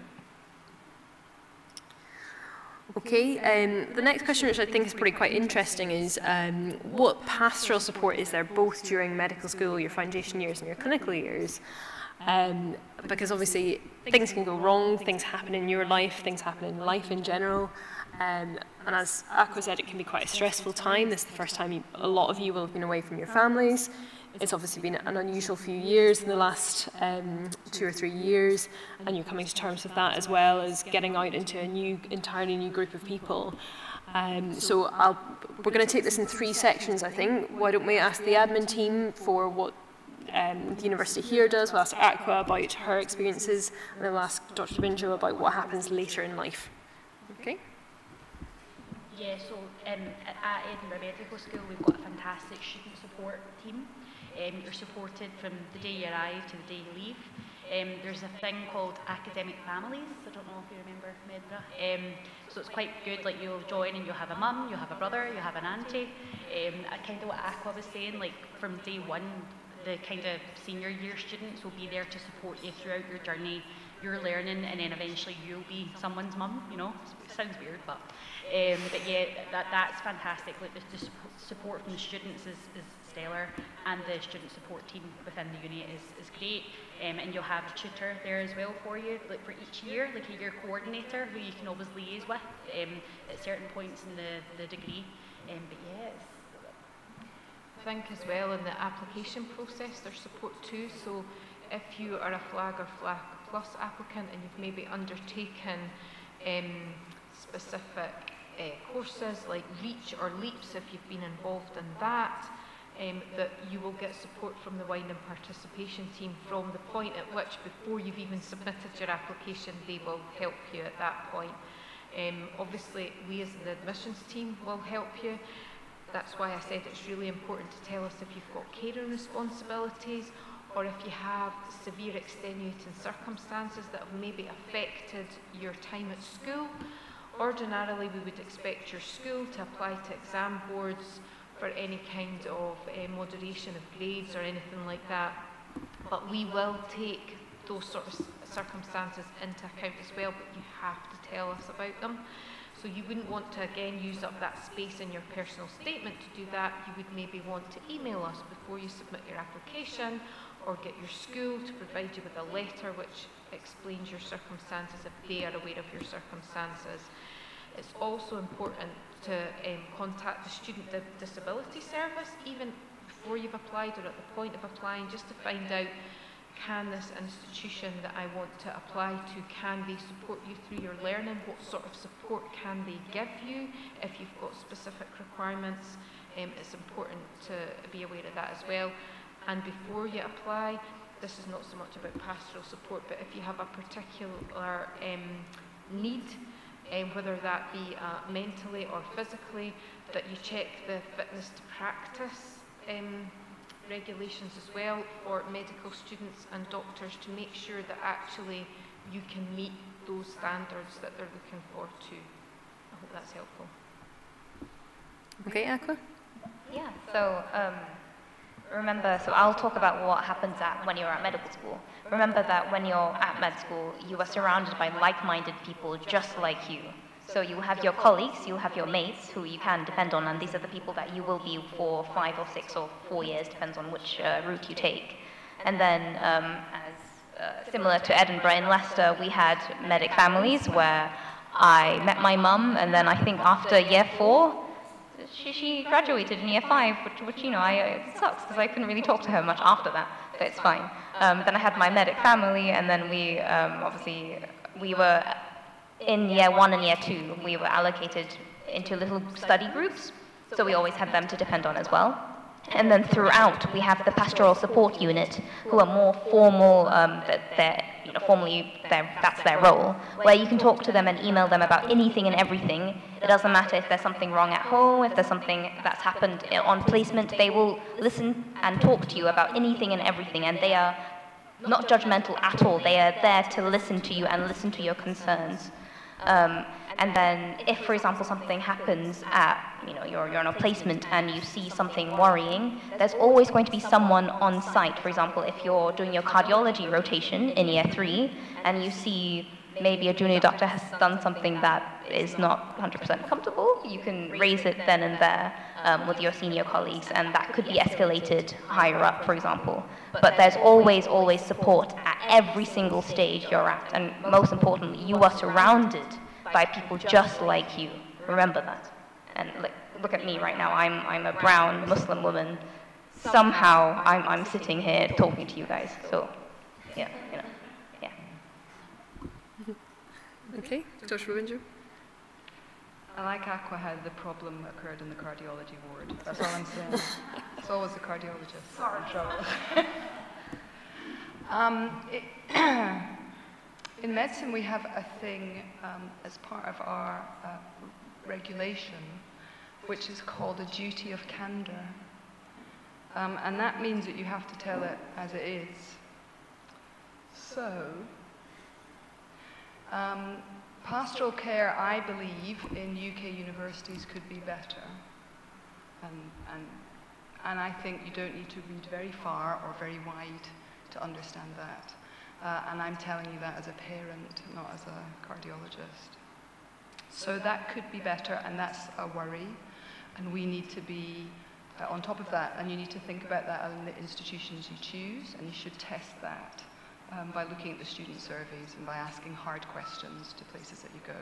Okay, um, the next question, which I think is probably quite interesting, is um, what pastoral support is there both during medical school, your foundation years, and your clinical years? Um, because obviously things can go wrong, things happen in your life, things happen in life in general. Um, and as Aqua said, it can be quite a stressful time. This is the first time you, a lot of you will have been away from your families. It's obviously been an unusual few years in the last um, two or three years, and you're coming to terms with that as well as getting out into a new, entirely new group of people. Um, so I'll, we're going to take this in three sections, I think. Why don't we ask the admin team for what um, the university here does, we'll ask Aqua about her experiences, and then we'll ask Dr. Binjo about what happens later in life. Yeah, so um, at Edinburgh Medical School we've got a fantastic student support team. Um, you're supported from the day you arrive to the day you leave. Um, there's a thing called academic families. I don't know if you remember Medra. Um, so it's quite good. Like you'll join and you'll have a mum, you'll have a brother, you'll have an auntie. Um, kind of what Aqua was saying. Like from day one, the kind of senior year students will be there to support you throughout your journey. You're learning, and then eventually you'll be someone's mum. You know, it sounds weird, but um, but yeah, that, that's fantastic. Like the, the support from the students is, is stellar, and the student support team within the unit is, is great. Um, and you'll have a tutor there as well for you, like for each year, like a year coordinator who you can always liaise with um, at certain points in the, the degree. Um, but yes. I think as well in the application process there's support too. So if you are a flag or flag plus applicant and you've maybe undertaken um, specific uh, courses like REACH or LEAPS if you've been involved in that, um, that you will get support from the Widening Participation Team from the point at which, before you've even submitted your application, they will help you at that point. Um, obviously, we as the admissions team will help you. That's why I said it's really important to tell us if you've got caring responsibilities or if you have severe extenuating circumstances that have maybe affected your time at school Ordinarily, we would expect your school to apply to exam boards for any kind of uh, moderation of grades or anything like that. But we will take those sort of circumstances into account as well, but you have to tell us about them. So you wouldn't want to again use up that space in your personal statement to do that. You would maybe want to email us before you submit your application or get your school to provide you with a letter which explains your circumstances if they are aware of your circumstances. It's also important to um, contact the Student Disability Service even before you've applied or at the point of applying just to find out can this institution that I want to apply to, can they support you through your learning? What sort of support can they give you if you've got specific requirements? Um, it's important to be aware of that as well. And before you apply, this is not so much about pastoral support, but if you have a particular um, need um, whether that be uh, mentally or physically, that you check the fitness to practice um, regulations as well for medical students and doctors to make sure that actually you can meet those standards that they're looking for too. I hope that's helpful. Okay, Aqua? Yeah, so um, remember, so I'll talk about what happens at, when you're at medical school. Remember that when you're at med school, you are surrounded by like-minded people just like you. So you have your colleagues, you have your mates who you can depend on, and these are the people that you will be for five or six or four years, depends on which uh, route you take. And then, um, as uh, similar to Edinburgh in Leicester, we had medic families where I met my mum, and then I think after year four, she, she graduated in year five, which, which you know, I, it sucks because I couldn't really talk to her much after that, but it's fine. Um, then I had my medic family, and then we um, obviously we were in year one and year two, we were allocated into little study groups, so we always had them to depend on as well. And then throughout, we have the pastoral support unit, who are more formal, um, they're, you know, formally, that's their role, where you can talk to them and email them about anything and everything. It doesn't matter if there's something wrong at home, if there's something that's happened on placement, they will listen and talk to you about anything and everything, and they are not judgmental at all. They are there to listen to you and listen to your concerns. Um, and then if, for example, something happens at, you know, you're, you're on a placement and you see something worrying, there's always going to be someone on site. For example, if you're doing your cardiology rotation in year three and you see maybe a junior doctor has done something that is not 100% comfortable, you can raise it then and there um, with your senior colleagues, and that could be escalated higher up, for example. But there's always, always support at every single stage you're at, and most importantly, you are surrounded by people just like you. Remember that. And look, look at me right now. I'm, I'm a brown Muslim woman. Somehow, I'm, I'm sitting here talking to you guys. So, yeah, you know. yeah. Okay, Dr. Robinger. I like Aqua had the problem occurred in the cardiology ward. That's all I'm saying. it's always the cardiologist. Sorry. um, it, in medicine, we have a thing um, as part of our uh, regulation, which is called a duty of candor. Um, and that means that you have to tell it as it is. So, um, pastoral care, I believe, in UK universities could be better. And, and, and I think you don't need to read very far or very wide to understand that. Uh, and I'm telling you that as a parent, not as a cardiologist. So that could be better, and that's a worry. And we need to be uh, on top of that, and you need to think about that in the institutions you choose, and you should test that um, by looking at the student surveys and by asking hard questions to places that you go.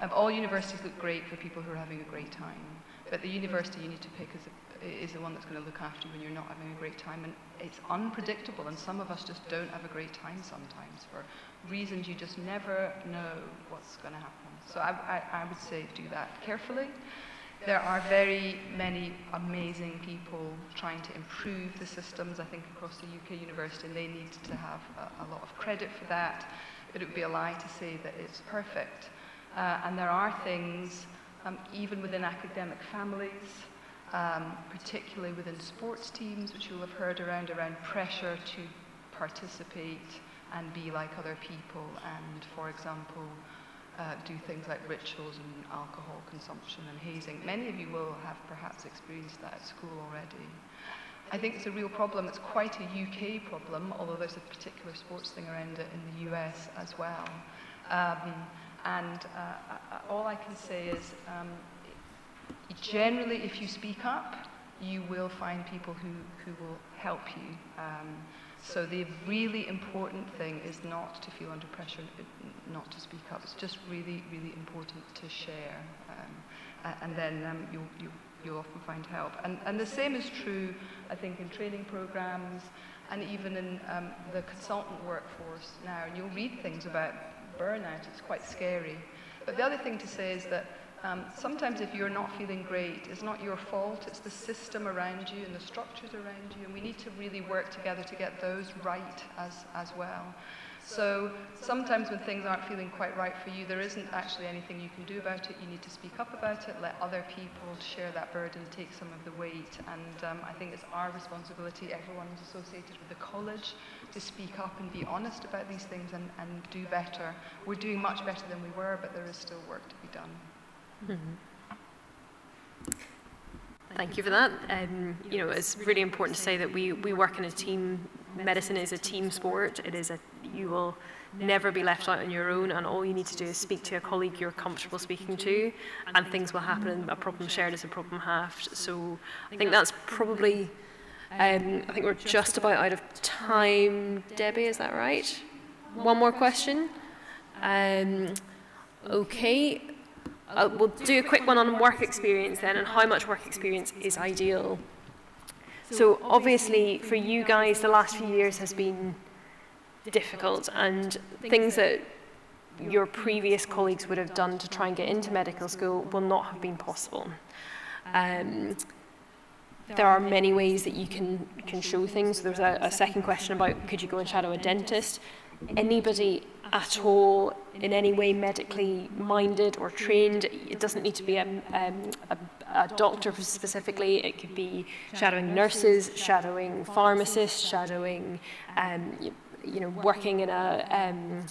Um, all universities look great for people who are having a great time, but the university you need to pick is, a, is the one that's going to look after you when you're not having a great time. And it's unpredictable, and some of us just don't have a great time sometimes for reasons you just never know what's going to happen. So I, I, I would say do that carefully. There are very many amazing people trying to improve the systems, I think, across the UK university, and they need to have a, a lot of credit for that. But it would be a lie to say that it's perfect. Uh, and there are things, um, even within academic families, um, particularly within sports teams, which you'll have heard around, around pressure to participate and be like other people, and, for example, uh, do things like rituals and alcohol consumption and hazing. Many of you will have perhaps experienced that at school already. I think it's a real problem. It's quite a UK problem, although there's a particular sports thing around it in the US as well. Um, and uh, all I can say is um, generally, if you speak up, you will find people who, who will help you. Um, so the really important thing is not to feel under pressure, not to speak up. It's just really, really important to share. Um, and then um, you'll, you, you'll often find help. And, and the same is true, I think, in training programs and even in um, the consultant workforce now. And you'll read things about burnout. It's quite scary. But the other thing to say is that um, sometimes if you're not feeling great, it's not your fault, it's the system around you and the structures around you, and we need to really work together to get those right as, as well. So sometimes when things aren't feeling quite right for you, there isn't actually anything you can do about it. You need to speak up about it, let other people share that burden, take some of the weight. And um, I think it's our responsibility, everyone who's associated with the college, to speak up and be honest about these things and, and do better. We're doing much better than we were, but there is still work to be done. Thank you for that. Um, you know, it's really important to say that we, we work in a team. Medicine is a team sport. It is a you will never be left out on your own, and all you need to do is speak to a colleague you're comfortable speaking to, and things will happen. A problem shared is a problem halved. So I think that's probably. Um, I think we're just about out of time. Debbie, is that right? One more question. Um, okay. Uh, we'll do a quick one on work experience then, and how much work experience is ideal. So obviously, for you guys, the last few years has been difficult and things that your previous colleagues would have done to try and get into medical school will not have been possible. Um, there are many ways that you can, can show things. There's a, a second question about could you go and shadow a dentist. Anybody at all in any way medically minded or trained, it doesn't need to be a, um, a, a doctor specifically, it could be shadowing nurses, shadowing pharmacists, shadowing um, you know, working in a um,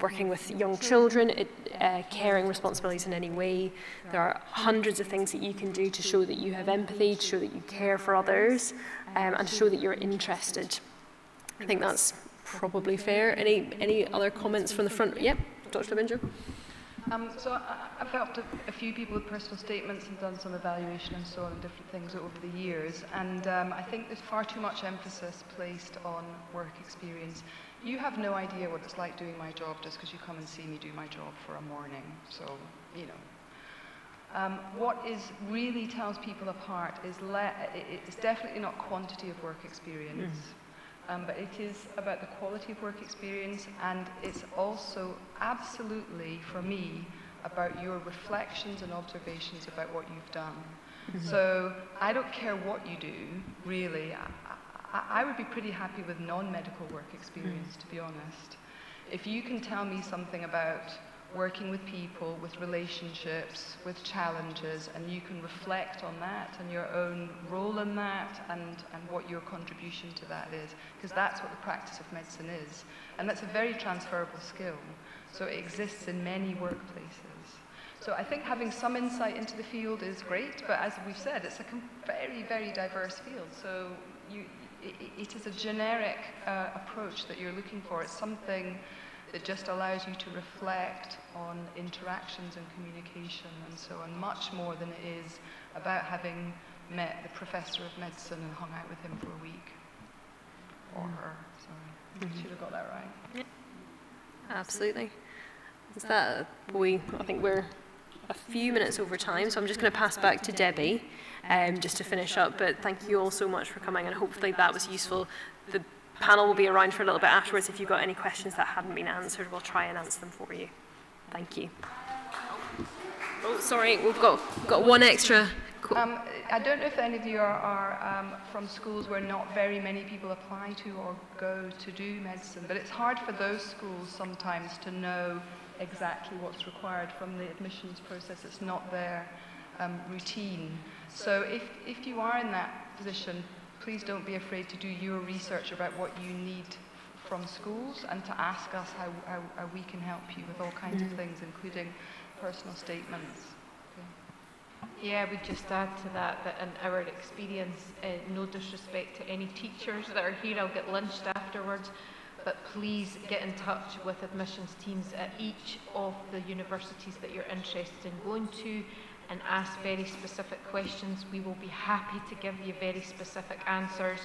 working with young children, it, uh, caring responsibilities in any way. There are hundreds of things that you can do to show that you have empathy, to show that you care for others, um, and to show that you're interested. I think that's probably fair. Any any other comments from the front? Yep, Dr. Binjo. Um, so I, have helped a, a, few people with personal statements and done some evaluation and so on and different things over the years. And um, I think there's far too much emphasis placed on work experience. You have no idea what it's like doing my job just because you come and see me do my job for a morning. So, you know. Um, what is really tells people apart is it's definitely not quantity of work experience. Mm um, but it is about the quality of work experience and it's also absolutely, for me, about your reflections and observations about what you've done. Mm -hmm. So I don't care what you do, really. I, I, I would be pretty happy with non-medical work experience, mm -hmm. to be honest. If you can tell me something about working with people, with relationships, with challenges, and you can reflect on that and your own role in that and, and what your contribution to that is, because that's what the practice of medicine is. And that's a very transferable skill. So it exists in many workplaces. So I think having some insight into the field is great, but as we've said, it's a very, very diverse field. So you, it, it is a generic uh, approach that you're looking for. It's something that just allows you to reflect on interactions and communication and so on, much more than it is about having met the professor of medicine and hung out with him for a week. Or her, sorry. Mm -hmm. Should have got that right. Yeah. Absolutely. Is that, we, I think we're a few minutes over time, so I'm just going to pass back to Debbie um, just to finish up. But thank you all so much for coming, and hopefully that was useful. The panel will be around for a little bit afterwards. If you've got any questions that hadn't been answered, we'll try and answer them for you. Thank you. Oh, sorry, we've got, got one extra. Um, I don't know if any of you are, are um, from schools where not very many people apply to or go to do medicine, but it's hard for those schools sometimes to know exactly what's required from the admissions process. It's not their um, routine. So if, if you are in that position, please don't be afraid to do your research about what you need from schools and to ask us how, how, how we can help you with all kinds mm -hmm. of things, including personal statements. Yeah, I would just add to that that in our experience, uh, no disrespect to any teachers that are here, I'll get lunched afterwards, but please get in touch with admissions teams at each of the universities that you're interested in going to and ask very specific questions. We will be happy to give you very specific answers.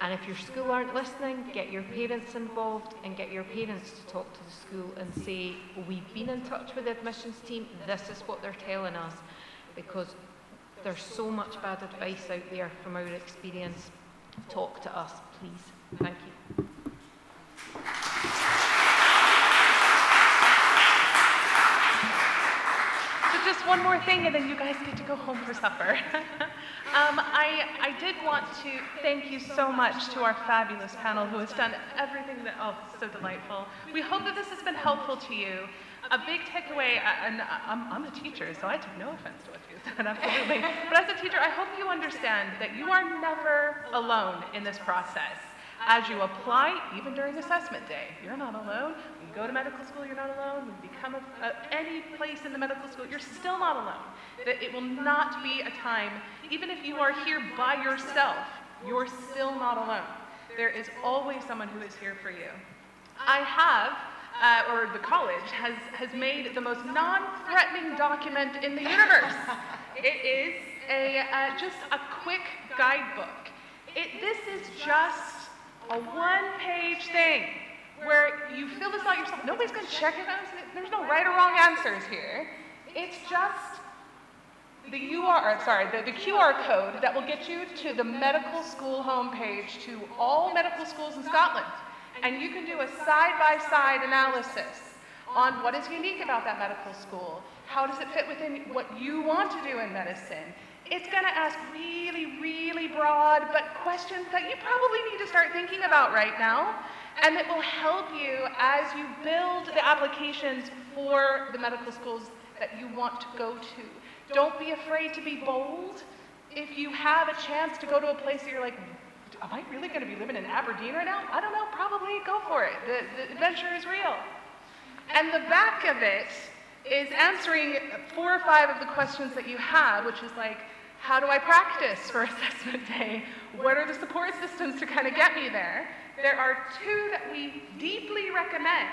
And if your school aren't listening, get your parents involved and get your parents to talk to the school and say, we've been in touch with the admissions team, this is what they're telling us. Because there's so much bad advice out there from our experience. Talk to us, please. Thank you. One more thing, and then you guys get to go home for supper. um, I, I did want to thank you so much to our fabulous panel who has done everything that, oh, so delightful. We hope that this has been helpful to you. A big takeaway, uh, and I'm, I'm a teacher, so I take no offense to what you said, absolutely. But as a teacher, I hope you understand that you are never alone in this process as you apply, even during assessment day. You're not alone. Go to medical school, you're not alone. When you become a, a, any place in the medical school, you're still not alone. That it will not be a time, even if you are here by yourself, you're still not alone. There is always someone who is here for you. I have, uh, or the college has, has made the most non-threatening document in the universe. it is a, uh, just a quick guidebook. It, this is just a one-page thing where you fill this out yourself. Nobody's going to check it. There's no right or wrong answers here. It's just the UR, sorry, the, the QR code that will get you to the medical school homepage to all medical schools in Scotland. And you can do a side-by-side -side analysis on what is unique about that medical school. How does it fit within what you want to do in medicine? It's going to ask really, really broad, but questions that you probably need to start thinking about right now. And it will help you as you build the applications for the medical schools that you want to go to. Don't be afraid to be bold. If you have a chance to go to a place that you're like, am I really going to be living in Aberdeen right now? I don't know, probably go for it. The, the adventure is real. And the back of it is answering four or five of the questions that you have, which is like, how do I practice for assessment day? What are the support systems to kind of get me there? There are two that we deeply recommend.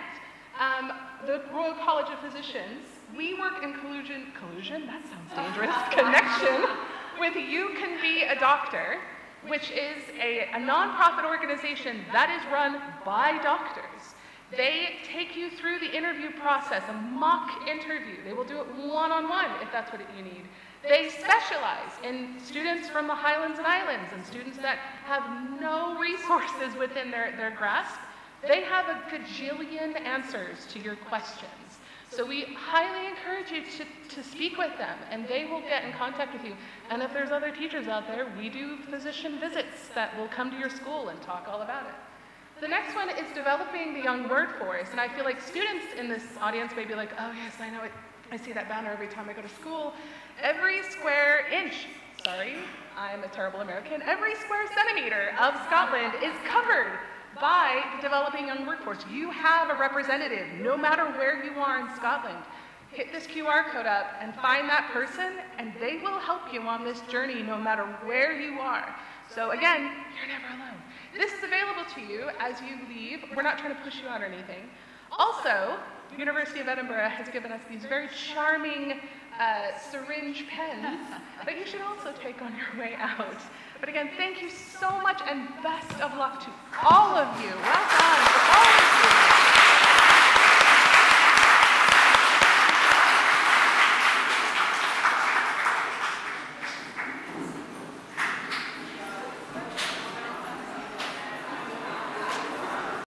Um, the Royal College of Physicians, we work in collusion, collusion, that sounds dangerous, connection with You Can Be a Doctor, which is a, a nonprofit organization that is run by doctors. They take you through the interview process, a mock interview. They will do it one-on-one -on -one if that's what you need. They specialize in students from the Highlands and Islands and students that have no resources within their, their grasp. They have a gajillion answers to your questions. So we highly encourage you to, to speak with them and they will get in contact with you. And if there's other teachers out there, we do physician visits that will come to your school and talk all about it. The next one is developing the young word force. And I feel like students in this audience may be like, oh yes, I know it. I see that banner every time I go to school. Every square inch, sorry, I'm a terrible American, every square centimeter of Scotland is covered by the developing young workforce. You have a representative, no matter where you are in Scotland. Hit this QR code up and find that person, and they will help you on this journey no matter where you are. So again, you're never alone. This is available to you as you leave. We're not trying to push you out or anything. Also, University of Edinburgh has given us these very charming uh, syringe pens that you should also take on your way out. But again, thank you so much and best of luck to all of you. Well done to all of you.